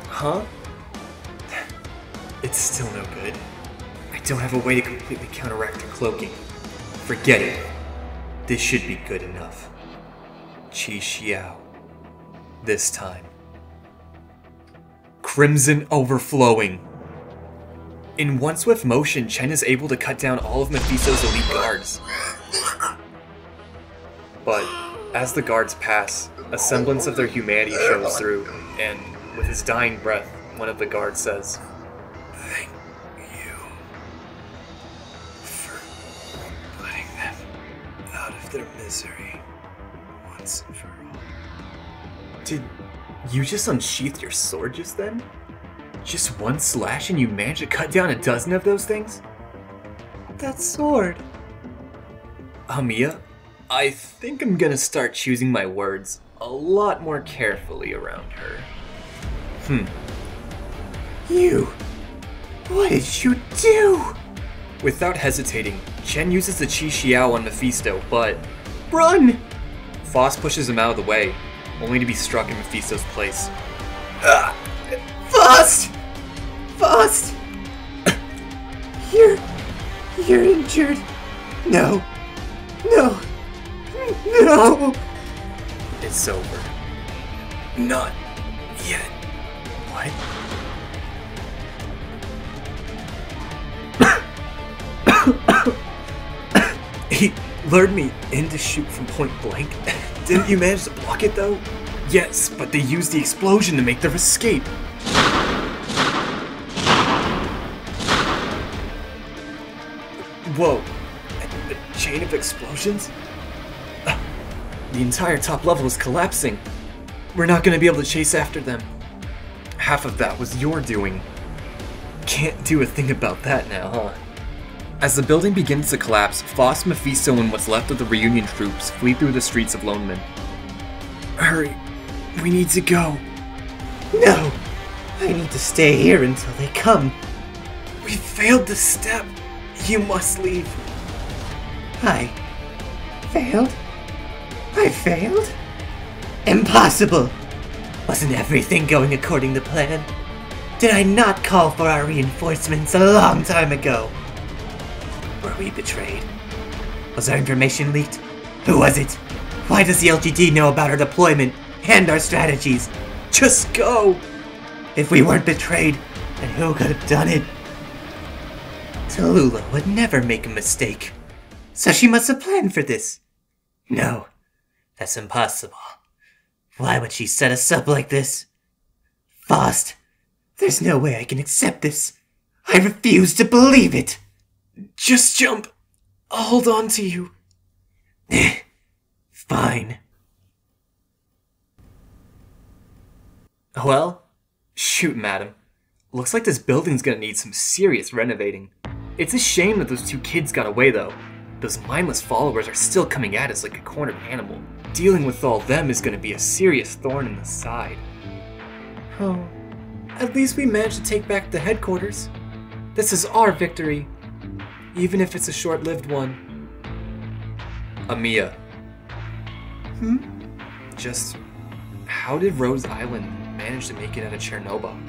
Huh? It's still no good. I don't have a way to completely counteract her cloaking. Forget it. This should be good enough. Qi Xiao. This time. Crimson overflowing. In one swift motion, Chen is able to cut down all of Mephisto's elite guards. But as the guards pass, a semblance of their humanity shows through, and with his dying breath, one of the guards says, Thank you for them out of their misery once and for all. Did you just unsheath your sword just then? Just one slash and you managed to cut down a dozen of those things? That sword. Hamiya, I think I'm gonna start choosing my words a lot more carefully around her. Hmm. You! What did you do? Without hesitating, Chen uses the Chi Xiao on Mephisto, but. Run! Faust pushes him out of the way, only to be struck in Mephisto's place. Ah! Faust! Faust! You're. You're injured. No. No. No! It's over. Not yet. What? [coughs] he lured me in to shoot from point blank. Didn't you manage to block it though? Yes, but they used the explosion to make their escape. Whoa. A, chain of explosions? The entire top level is collapsing. We're not gonna be able to chase after them. Half of that was your doing. Can't do a thing about that now, huh? As the building begins to collapse, Faust, Mephisto, and what's left of the reunion troops flee through the streets of Lungmen. Hurry. We need to go. No! I need to stay here until they come. We failed the step. You must leave. I failed? I failed? Impossible! Wasn't everything going according to plan? Did I not call for our reinforcements a long time ago? Were we betrayed? Was our information leaked? Who was it? Why does the LGD know about our deployment and our strategies? Just go! If we weren't betrayed, then who could have done it? Talulah would never make a mistake. So she must have planned for this. No, that's impossible. Why would she set us up like this? Faust, there's no way I can accept this. I refuse to believe it. Just jump. I'll hold on to you. Eh, fine. Well, shoot, madam. Looks like this building's gonna need some serious renovating. It's a shame that those two kids got away, though. Those mindless followers are still coming at us like a cornered animal. Dealing with all them is gonna be a serious thorn in the side. Oh, at least we managed to take back the headquarters. This is our victory, even if it's a short lived one. Amiya. Hmm? Just how did Rhodes Island manage to make it out of Chernobog?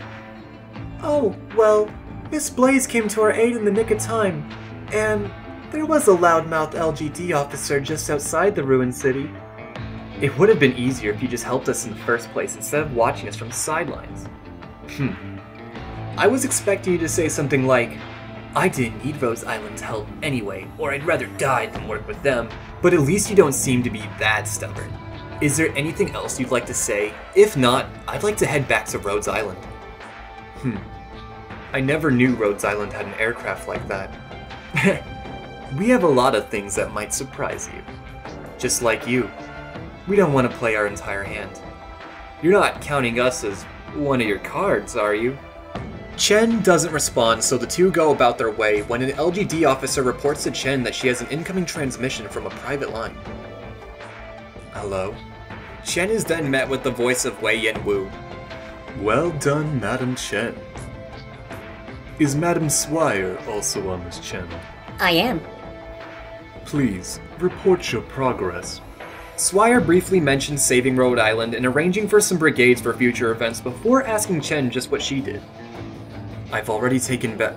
Oh, well, Miss Blaze came to our aid in the nick of time, and there was a loudmouth LGD officer just outside the ruined city. It would have been easier if you just helped us in the first place instead of watching us from the sidelines. Hmm. I was expecting you to say something like, I didn't need Rhodes Island's help anyway, or I'd rather die than work with them, but at least you don't seem to be that stubborn. Is there anything else you'd like to say? If not, I'd like to head back to Rhodes Island. Hmm. I never knew Rhodes Island had an aircraft like that. [laughs] we have a lot of things that might surprise you. Just like you. We don't want to play our entire hand. You're not counting us as one of your cards, are you? Chen doesn't respond, so the two go about their way when an LGD officer reports to Chen that she has an incoming transmission from a private line. Hello? Chen is then met with the voice of Wei Yenwu. Well done, Madam Chen. Is Madam Swire also on this channel? I am. Please, report your progress. Swire briefly mentions saving Rhodes Island and arranging for some brigades for future events before asking Chen just what she did. I've already taken back.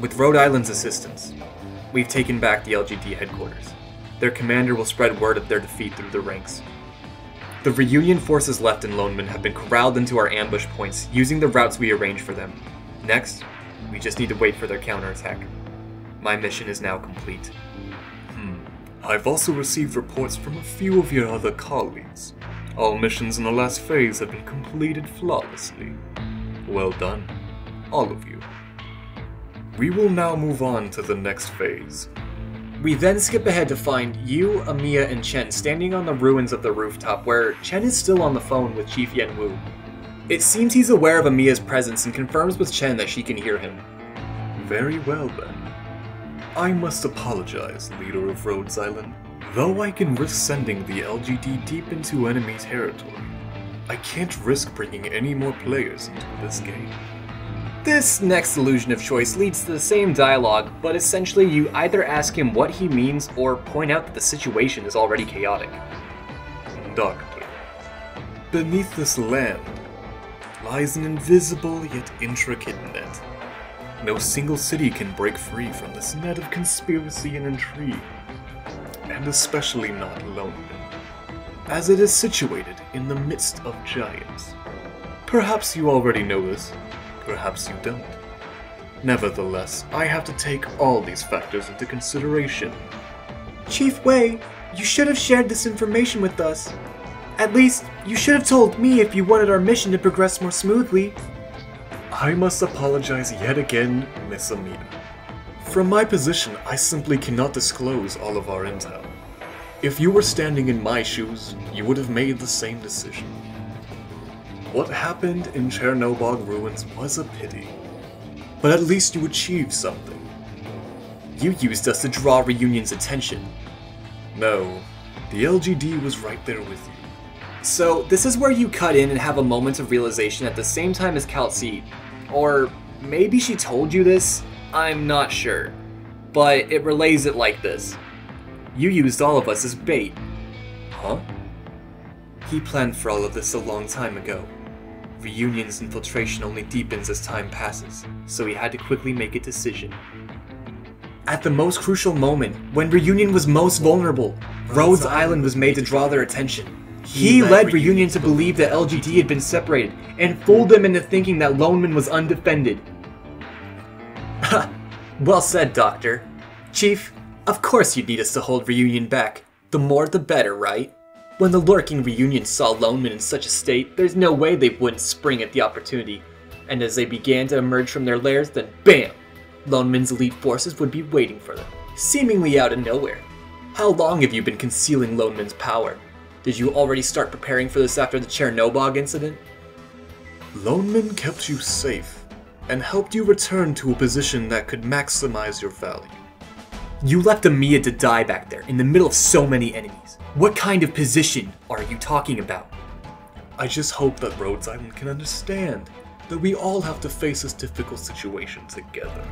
With Rhodes Island's assistance, we've taken back the LGD headquarters. Their commander will spread word of their defeat through the ranks. The reunion forces left in Lungmen have been corralled into our ambush points using the routes we arranged for them. Next, we just need to wait for their counterattack. My mission is now complete. Hmm. I've also received reports from a few of your other colleagues. All missions in the last phase have been completed flawlessly. Well done, all of you. We will now move on to the next phase. We then skip ahead to find you, Amiya, and Chen standing on the ruins of the rooftop where Chen is still on the phone with Chief Yenwu. It seems he's aware of Amiya's presence and confirms with Chen that she can hear him. Very well then. I must apologize, leader of Rhodes Island. Though I can risk sending the LGD deep into enemy territory, I can't risk bringing any more players into this game. This next illusion of choice leads to the same dialogue, but essentially you either ask him what he means or point out that the situation is already chaotic. Doctor, beneath this land lies an invisible yet intricate net. No single city can break free from this net of conspiracy and intrigue, and especially not Lungmen, as it is situated in the midst of giants. Perhaps you already know this, perhaps you don't. Nevertheless, I have to take all these factors into consideration. Chief Wei, you should have shared this information with us. At least, you should have told me if you wanted our mission to progress more smoothly. I must apologize yet again, Miss Amiya. From my position, I simply cannot disclose all of our intel. If you were standing in my shoes, you would have made the same decision. What happened in Chernobog ruins was a pity, but at least you achieved something. You used us to draw Reunion's attention. No, the LGD was right there with you. So, this is where you cut in and have a moment of realization at the same time as Kal'tsit. Or maybe she told you this? I'm not sure. But it relays it like this You used all of us as bait. Huh? He planned for all of this a long time ago. Reunion's infiltration only deepens as time passes, so he had to quickly make a decision. At the most crucial moment, when Reunion was most vulnerable, Rhodes Island was made to draw their attention. He led Reunion to believe that LGD had been separated and fooled them into thinking that Lungmen was undefended. Ha! well said, Doctor. Chief, of course you'd need us to hold Reunion back. The more the better, right? When the lurking Reunion saw Lungmen in such a state, there's no way they wouldn't spring at the opportunity. And as they began to emerge from their lairs, then BAM! Lungmen's elite forces would be waiting for them, seemingly out of nowhere. How long have you been concealing Lungmen's power? Did you already start preparing for this after the Chernobog incident? Lungmen kept you safe and helped you return to a position that could maximize your value. You left Amiya to die back there in the middle of so many enemies. What kind of position are you talking about? I just hope that Rhodes Island can understand that we all have to face this difficult situation together.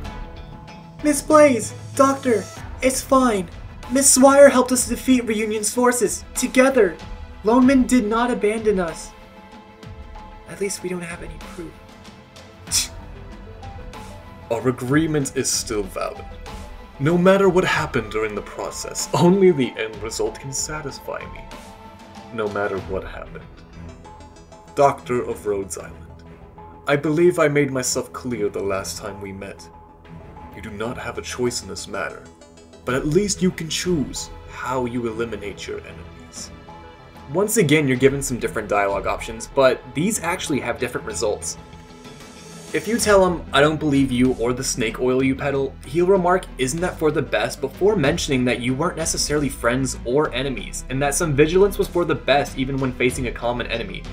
Miss Blaze, Doctor, it's fine. Miss Swire helped us defeat Reunion's forces, together. Lungmen did not abandon us. At least we don't have any proof. Our agreement is still valid. No matter what happened during the process, only the end result can satisfy me. No matter what happened. Doctor of Rhodes Island, I believe I made myself clear the last time we met. You do not have a choice in this matter, but at least you can choose how you eliminate your enemies. Once again, you're given some different dialogue options, but these actually have different results. If you tell him, I don't believe you or the snake oil you peddle, he'll remark, Isn't that for the best? before mentioning that you weren't necessarily friends or enemies, and that some vigilance was for the best even when facing a common enemy.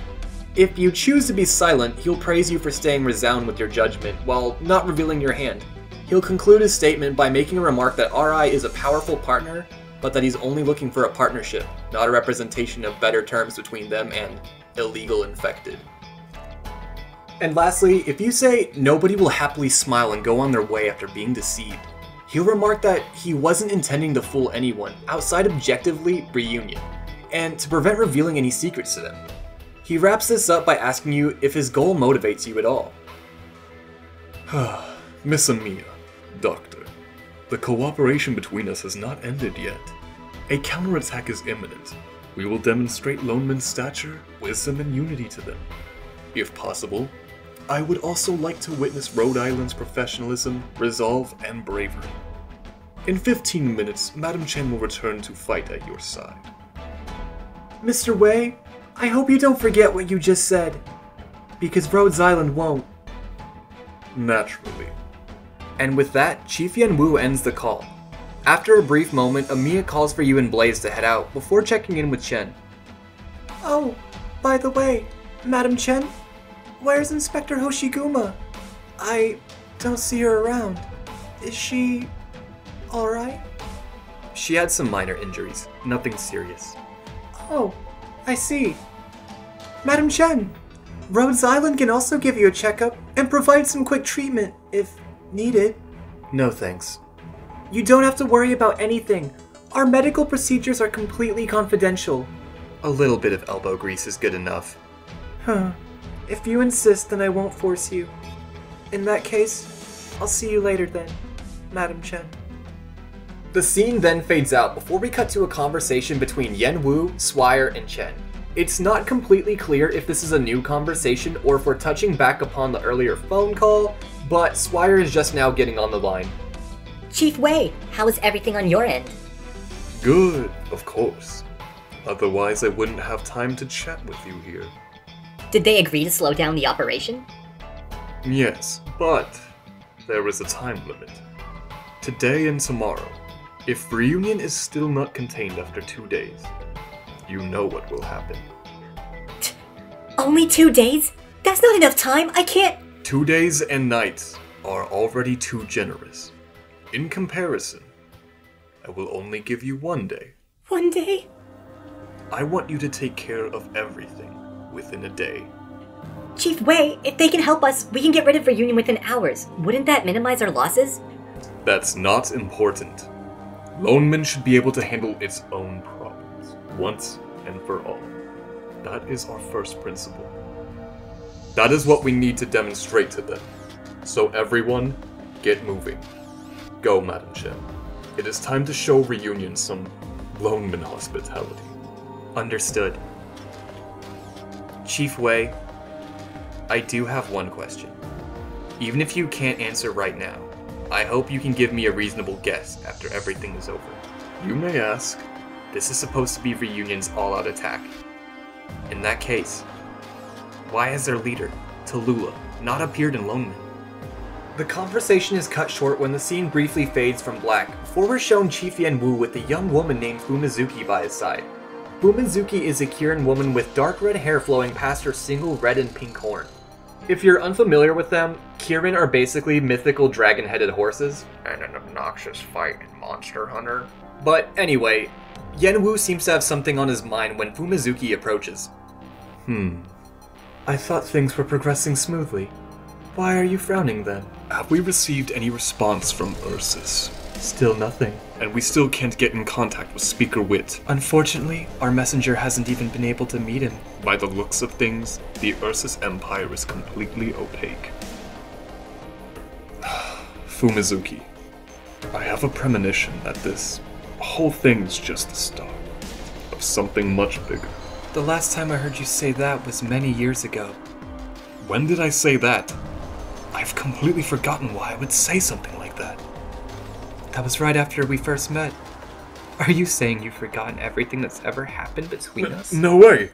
If you choose to be silent, he'll praise you for staying resound with your judgment while not revealing your hand. He'll conclude his statement by making a remark that RI is a powerful partner, but that he's only looking for a partnership, not a representation of better terms between them and illegal infected. And lastly, if you say nobody will happily smile and go on their way after being deceived, he'll remark that he wasn't intending to fool anyone outside objectively Reunion, and to prevent revealing any secrets to them. He wraps this up by asking you if his goal motivates you at all. [sighs] Miss Amiya, Doctor, the cooperation between us has not ended yet. A counterattack is imminent. We will demonstrate Lungmen's stature, wisdom, and unity to them. If possible, I would also like to witness Rhodes Island's professionalism, resolve, and bravery. In 15 minutes, Madam Chen will return to fight at your side. Mr. Wei, I hope you don't forget what you just said. Because Rhodes Island won't. Naturally. And with that, Chief Yenwu ends the call. After a brief moment, Amiya calls for you and Blaze to head out before checking in with Chen. Oh, by the way, Madam Chen, where's Inspector Hoshiguma? I don't see her around. Is she alright? She had some minor injuries, nothing serious. Oh, I see. Madam Chen, Rhodes Island can also give you a checkup and provide some quick treatment if needed. No thanks. You don't have to worry about anything. Our medical procedures are completely confidential. A little bit of elbow grease is good enough. Huh. If you insist, then I won't force you. In that case, I'll see you later then, Madam Chen. The scene then fades out before we cut to a conversation between Yenwu, Swire, and Chen. It's not completely clear if this is a new conversation or if we're touching back upon the earlier phone call, but Swire is just now getting on the line. Chief Wei, how is everything on your end? Good, of course. Otherwise, I wouldn't have time to chat with you here. Did they agree to slow down the operation? Yes, but there is a time limit. Today and tomorrow. If reunion is still not contained after two days, you know what will happen. Only two days? That's not enough time. I can't. Two days and nights are already too generous. In comparison, I will only give you one day. One day? I want you to take care of everything within a day. Chief Wei, if they can help us, we can get rid of Reunion within hours. Wouldn't that minimize our losses? That's not important. Lone Lungmen should be able to handle its own problems, once and for all. That is our first principle. That is what we need to demonstrate to them. So everyone, get moving. Go, Madam Chen. It is time to show Reunion some Lone Lungmen hospitality. Understood. Chief Wei, I do have one question. Even if you can't answer right now, I hope you can give me a reasonable guess after everything is over. You may ask. This is supposed to be Reunion's all out attack. In that case, why has their leader, Talulah, not appeared in Lungmen? The conversation is cut short when the scene briefly fades from black before we're shown Chief Yen Wu with a young woman named Fumizuki by his side. Fumizuki is a Kirin woman with dark red hair flowing past her single red and pink horn. If you're unfamiliar with them, Kirin are basically mythical dragon headed horses and an obnoxious fighting monster hunter. But anyway, Yenwu seems to have something on his mind when Fumizuki approaches. Hmm. I thought things were progressing smoothly. Why are you frowning then? Have we received any response from Ursus? Still nothing. And we still can't get in contact with Speaker Wit. Unfortunately, our messenger hasn't even been able to meet him. By the looks of things, the Ursus Empire is completely opaque. [sighs] Fumizuki, I have a premonition that this whole thing's just the start of something much bigger. The last time I heard you say that was many years ago. When did I say that? I've completely forgotten why I would say something like that. That was right after we first met. Are you saying you've forgotten everything that's ever happened between us? No way!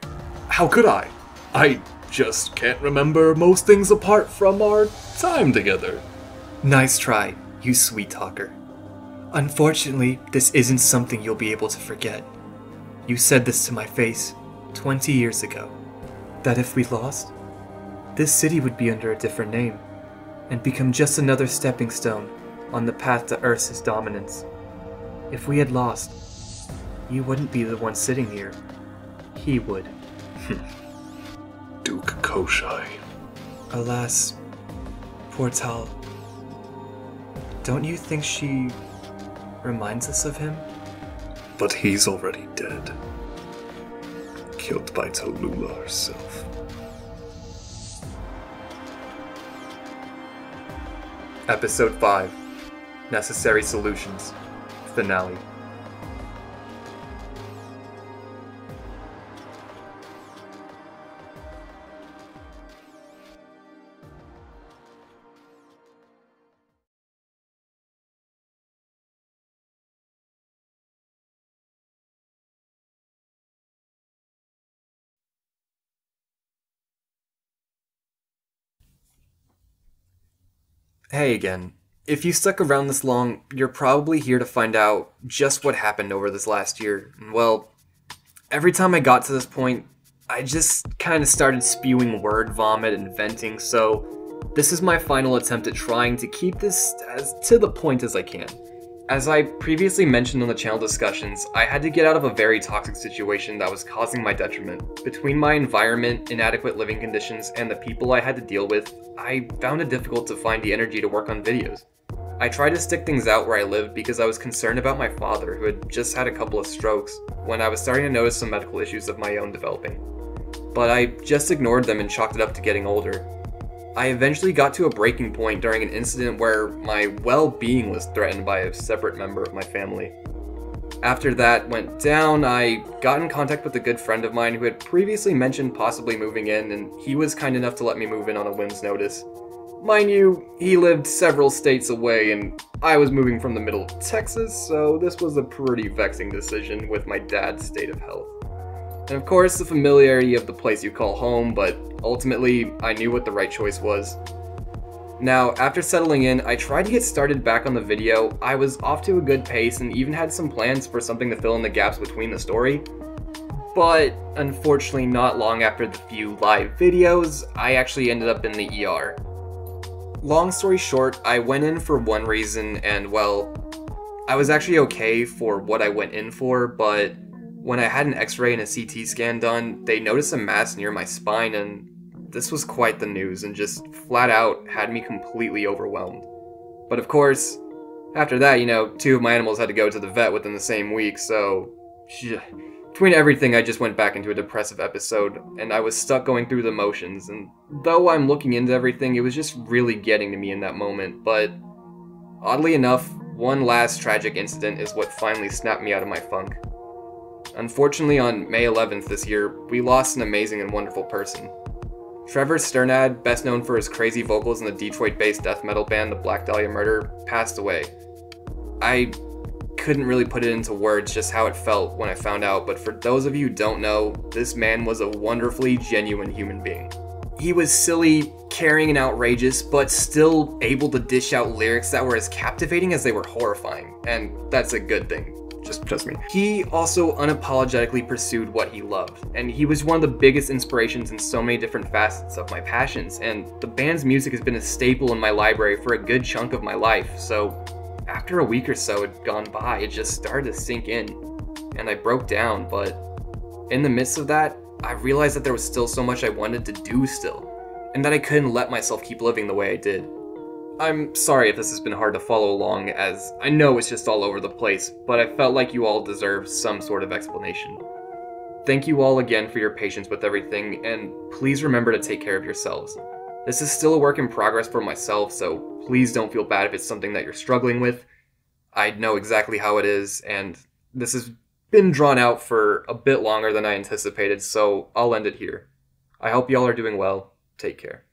How could I? I just can't remember most things apart from our time together. Nice try, you sweet talker. Unfortunately, this isn't something you'll be able to forget. You said this to my face 20 years ago. That if we lost, this city would be under a different name and become just another stepping stone on the path to Earth's dominance. If we had lost, you wouldn't be the one sitting here. He would. Duke Koschei. Alas, poor Tal. Don't you think she reminds us of him? But he's already dead. Killed by Talulah herself. Episode 5 Necessary Solutions. Finale. Hey again. If you stuck around this long, you're probably here to find out just what happened over this last year. Well, every time I got to this point, I just kind of started spewing word vomit and venting, so this is my final attempt at trying to keep this as to the point as I can. As I previously mentioned on the channel discussions, I had to get out of a very toxic situation that was causing my detriment. Between my environment, inadequate living conditions, and the people I had to deal with, I found it difficult to find the energy to work on videos. I tried to stick things out where I lived because I was concerned about my father, who had just had a couple of strokes, when I was starting to notice some medical issues of my own developing. But I just ignored them and chalked it up to getting older. I eventually got to a breaking point during an incident where my well being was threatened by a separate member of my family. After that went down, I got in contact with a good friend of mine who had previously mentioned possibly moving in, and he was kind enough to let me move in on a whim's notice. Mind you, he lived several states away, and I was moving from the middle of Texas, so this was a pretty vexing decision with my dad's state of health. And of course, the familiarity of the place you call home, but ultimately, I knew what the right choice was. Now, after settling in, I tried to get started back on the video. I was off to a good pace and even had some plans for something to fill in the gaps between the story. But unfortunately, not long after the few live videos, I actually ended up in the ER. Long story short, I went in for one reason, and well, I was actually okay for what I went in for, but when I had an x ray and a CT scan done, they noticed a mass near my spine, and this was quite the news and just flat out had me completely overwhelmed. But of course, after that, you know, two of my animals had to go to the vet within the same week, so. Between everything, I just went back into a depressive episode, and I was stuck going through the motions. And though I'm looking into everything, it was just really getting to me in that moment. But oddly enough, one last tragic incident is what finally snapped me out of my funk. Unfortunately, on May 11th this year, we lost an amazing and wonderful person. Trevor Strnad, best known for his crazy vocals in the Detroit based death metal band The Black Dahlia Murder, passed away. I couldn't really put it into words just how it felt when I found out, but for those of you who don't know, this man was a wonderfully genuine human being. He was silly, caring, and outrageous, but still able to dish out lyrics that were as captivating as they were horrifying, and that's a good thing. Just trust me. He also unapologetically pursued what he loved, and he was one of the biggest inspirations in so many different facets of my passions, and the band's music has been a staple in my library for a good chunk of my life, so after a week or so had gone by, it just started to sink in, and I broke down. But in the midst of that, I realized that there was still so much I wanted to do still, and that I couldn't let myself keep living the way I did. I'm sorry if this has been hard to follow along, as I know it's just all over the place, but I felt like you all deserve some sort of explanation. Thank you all again for your patience with everything, and please remember to take care of yourselves. This is still a work in progress for myself, so please don't feel bad if it's something that you're struggling with. I know exactly how it is, and this has been drawn out for a bit longer than I anticipated, so I'll end it here. I hope y'all are doing well. Take care.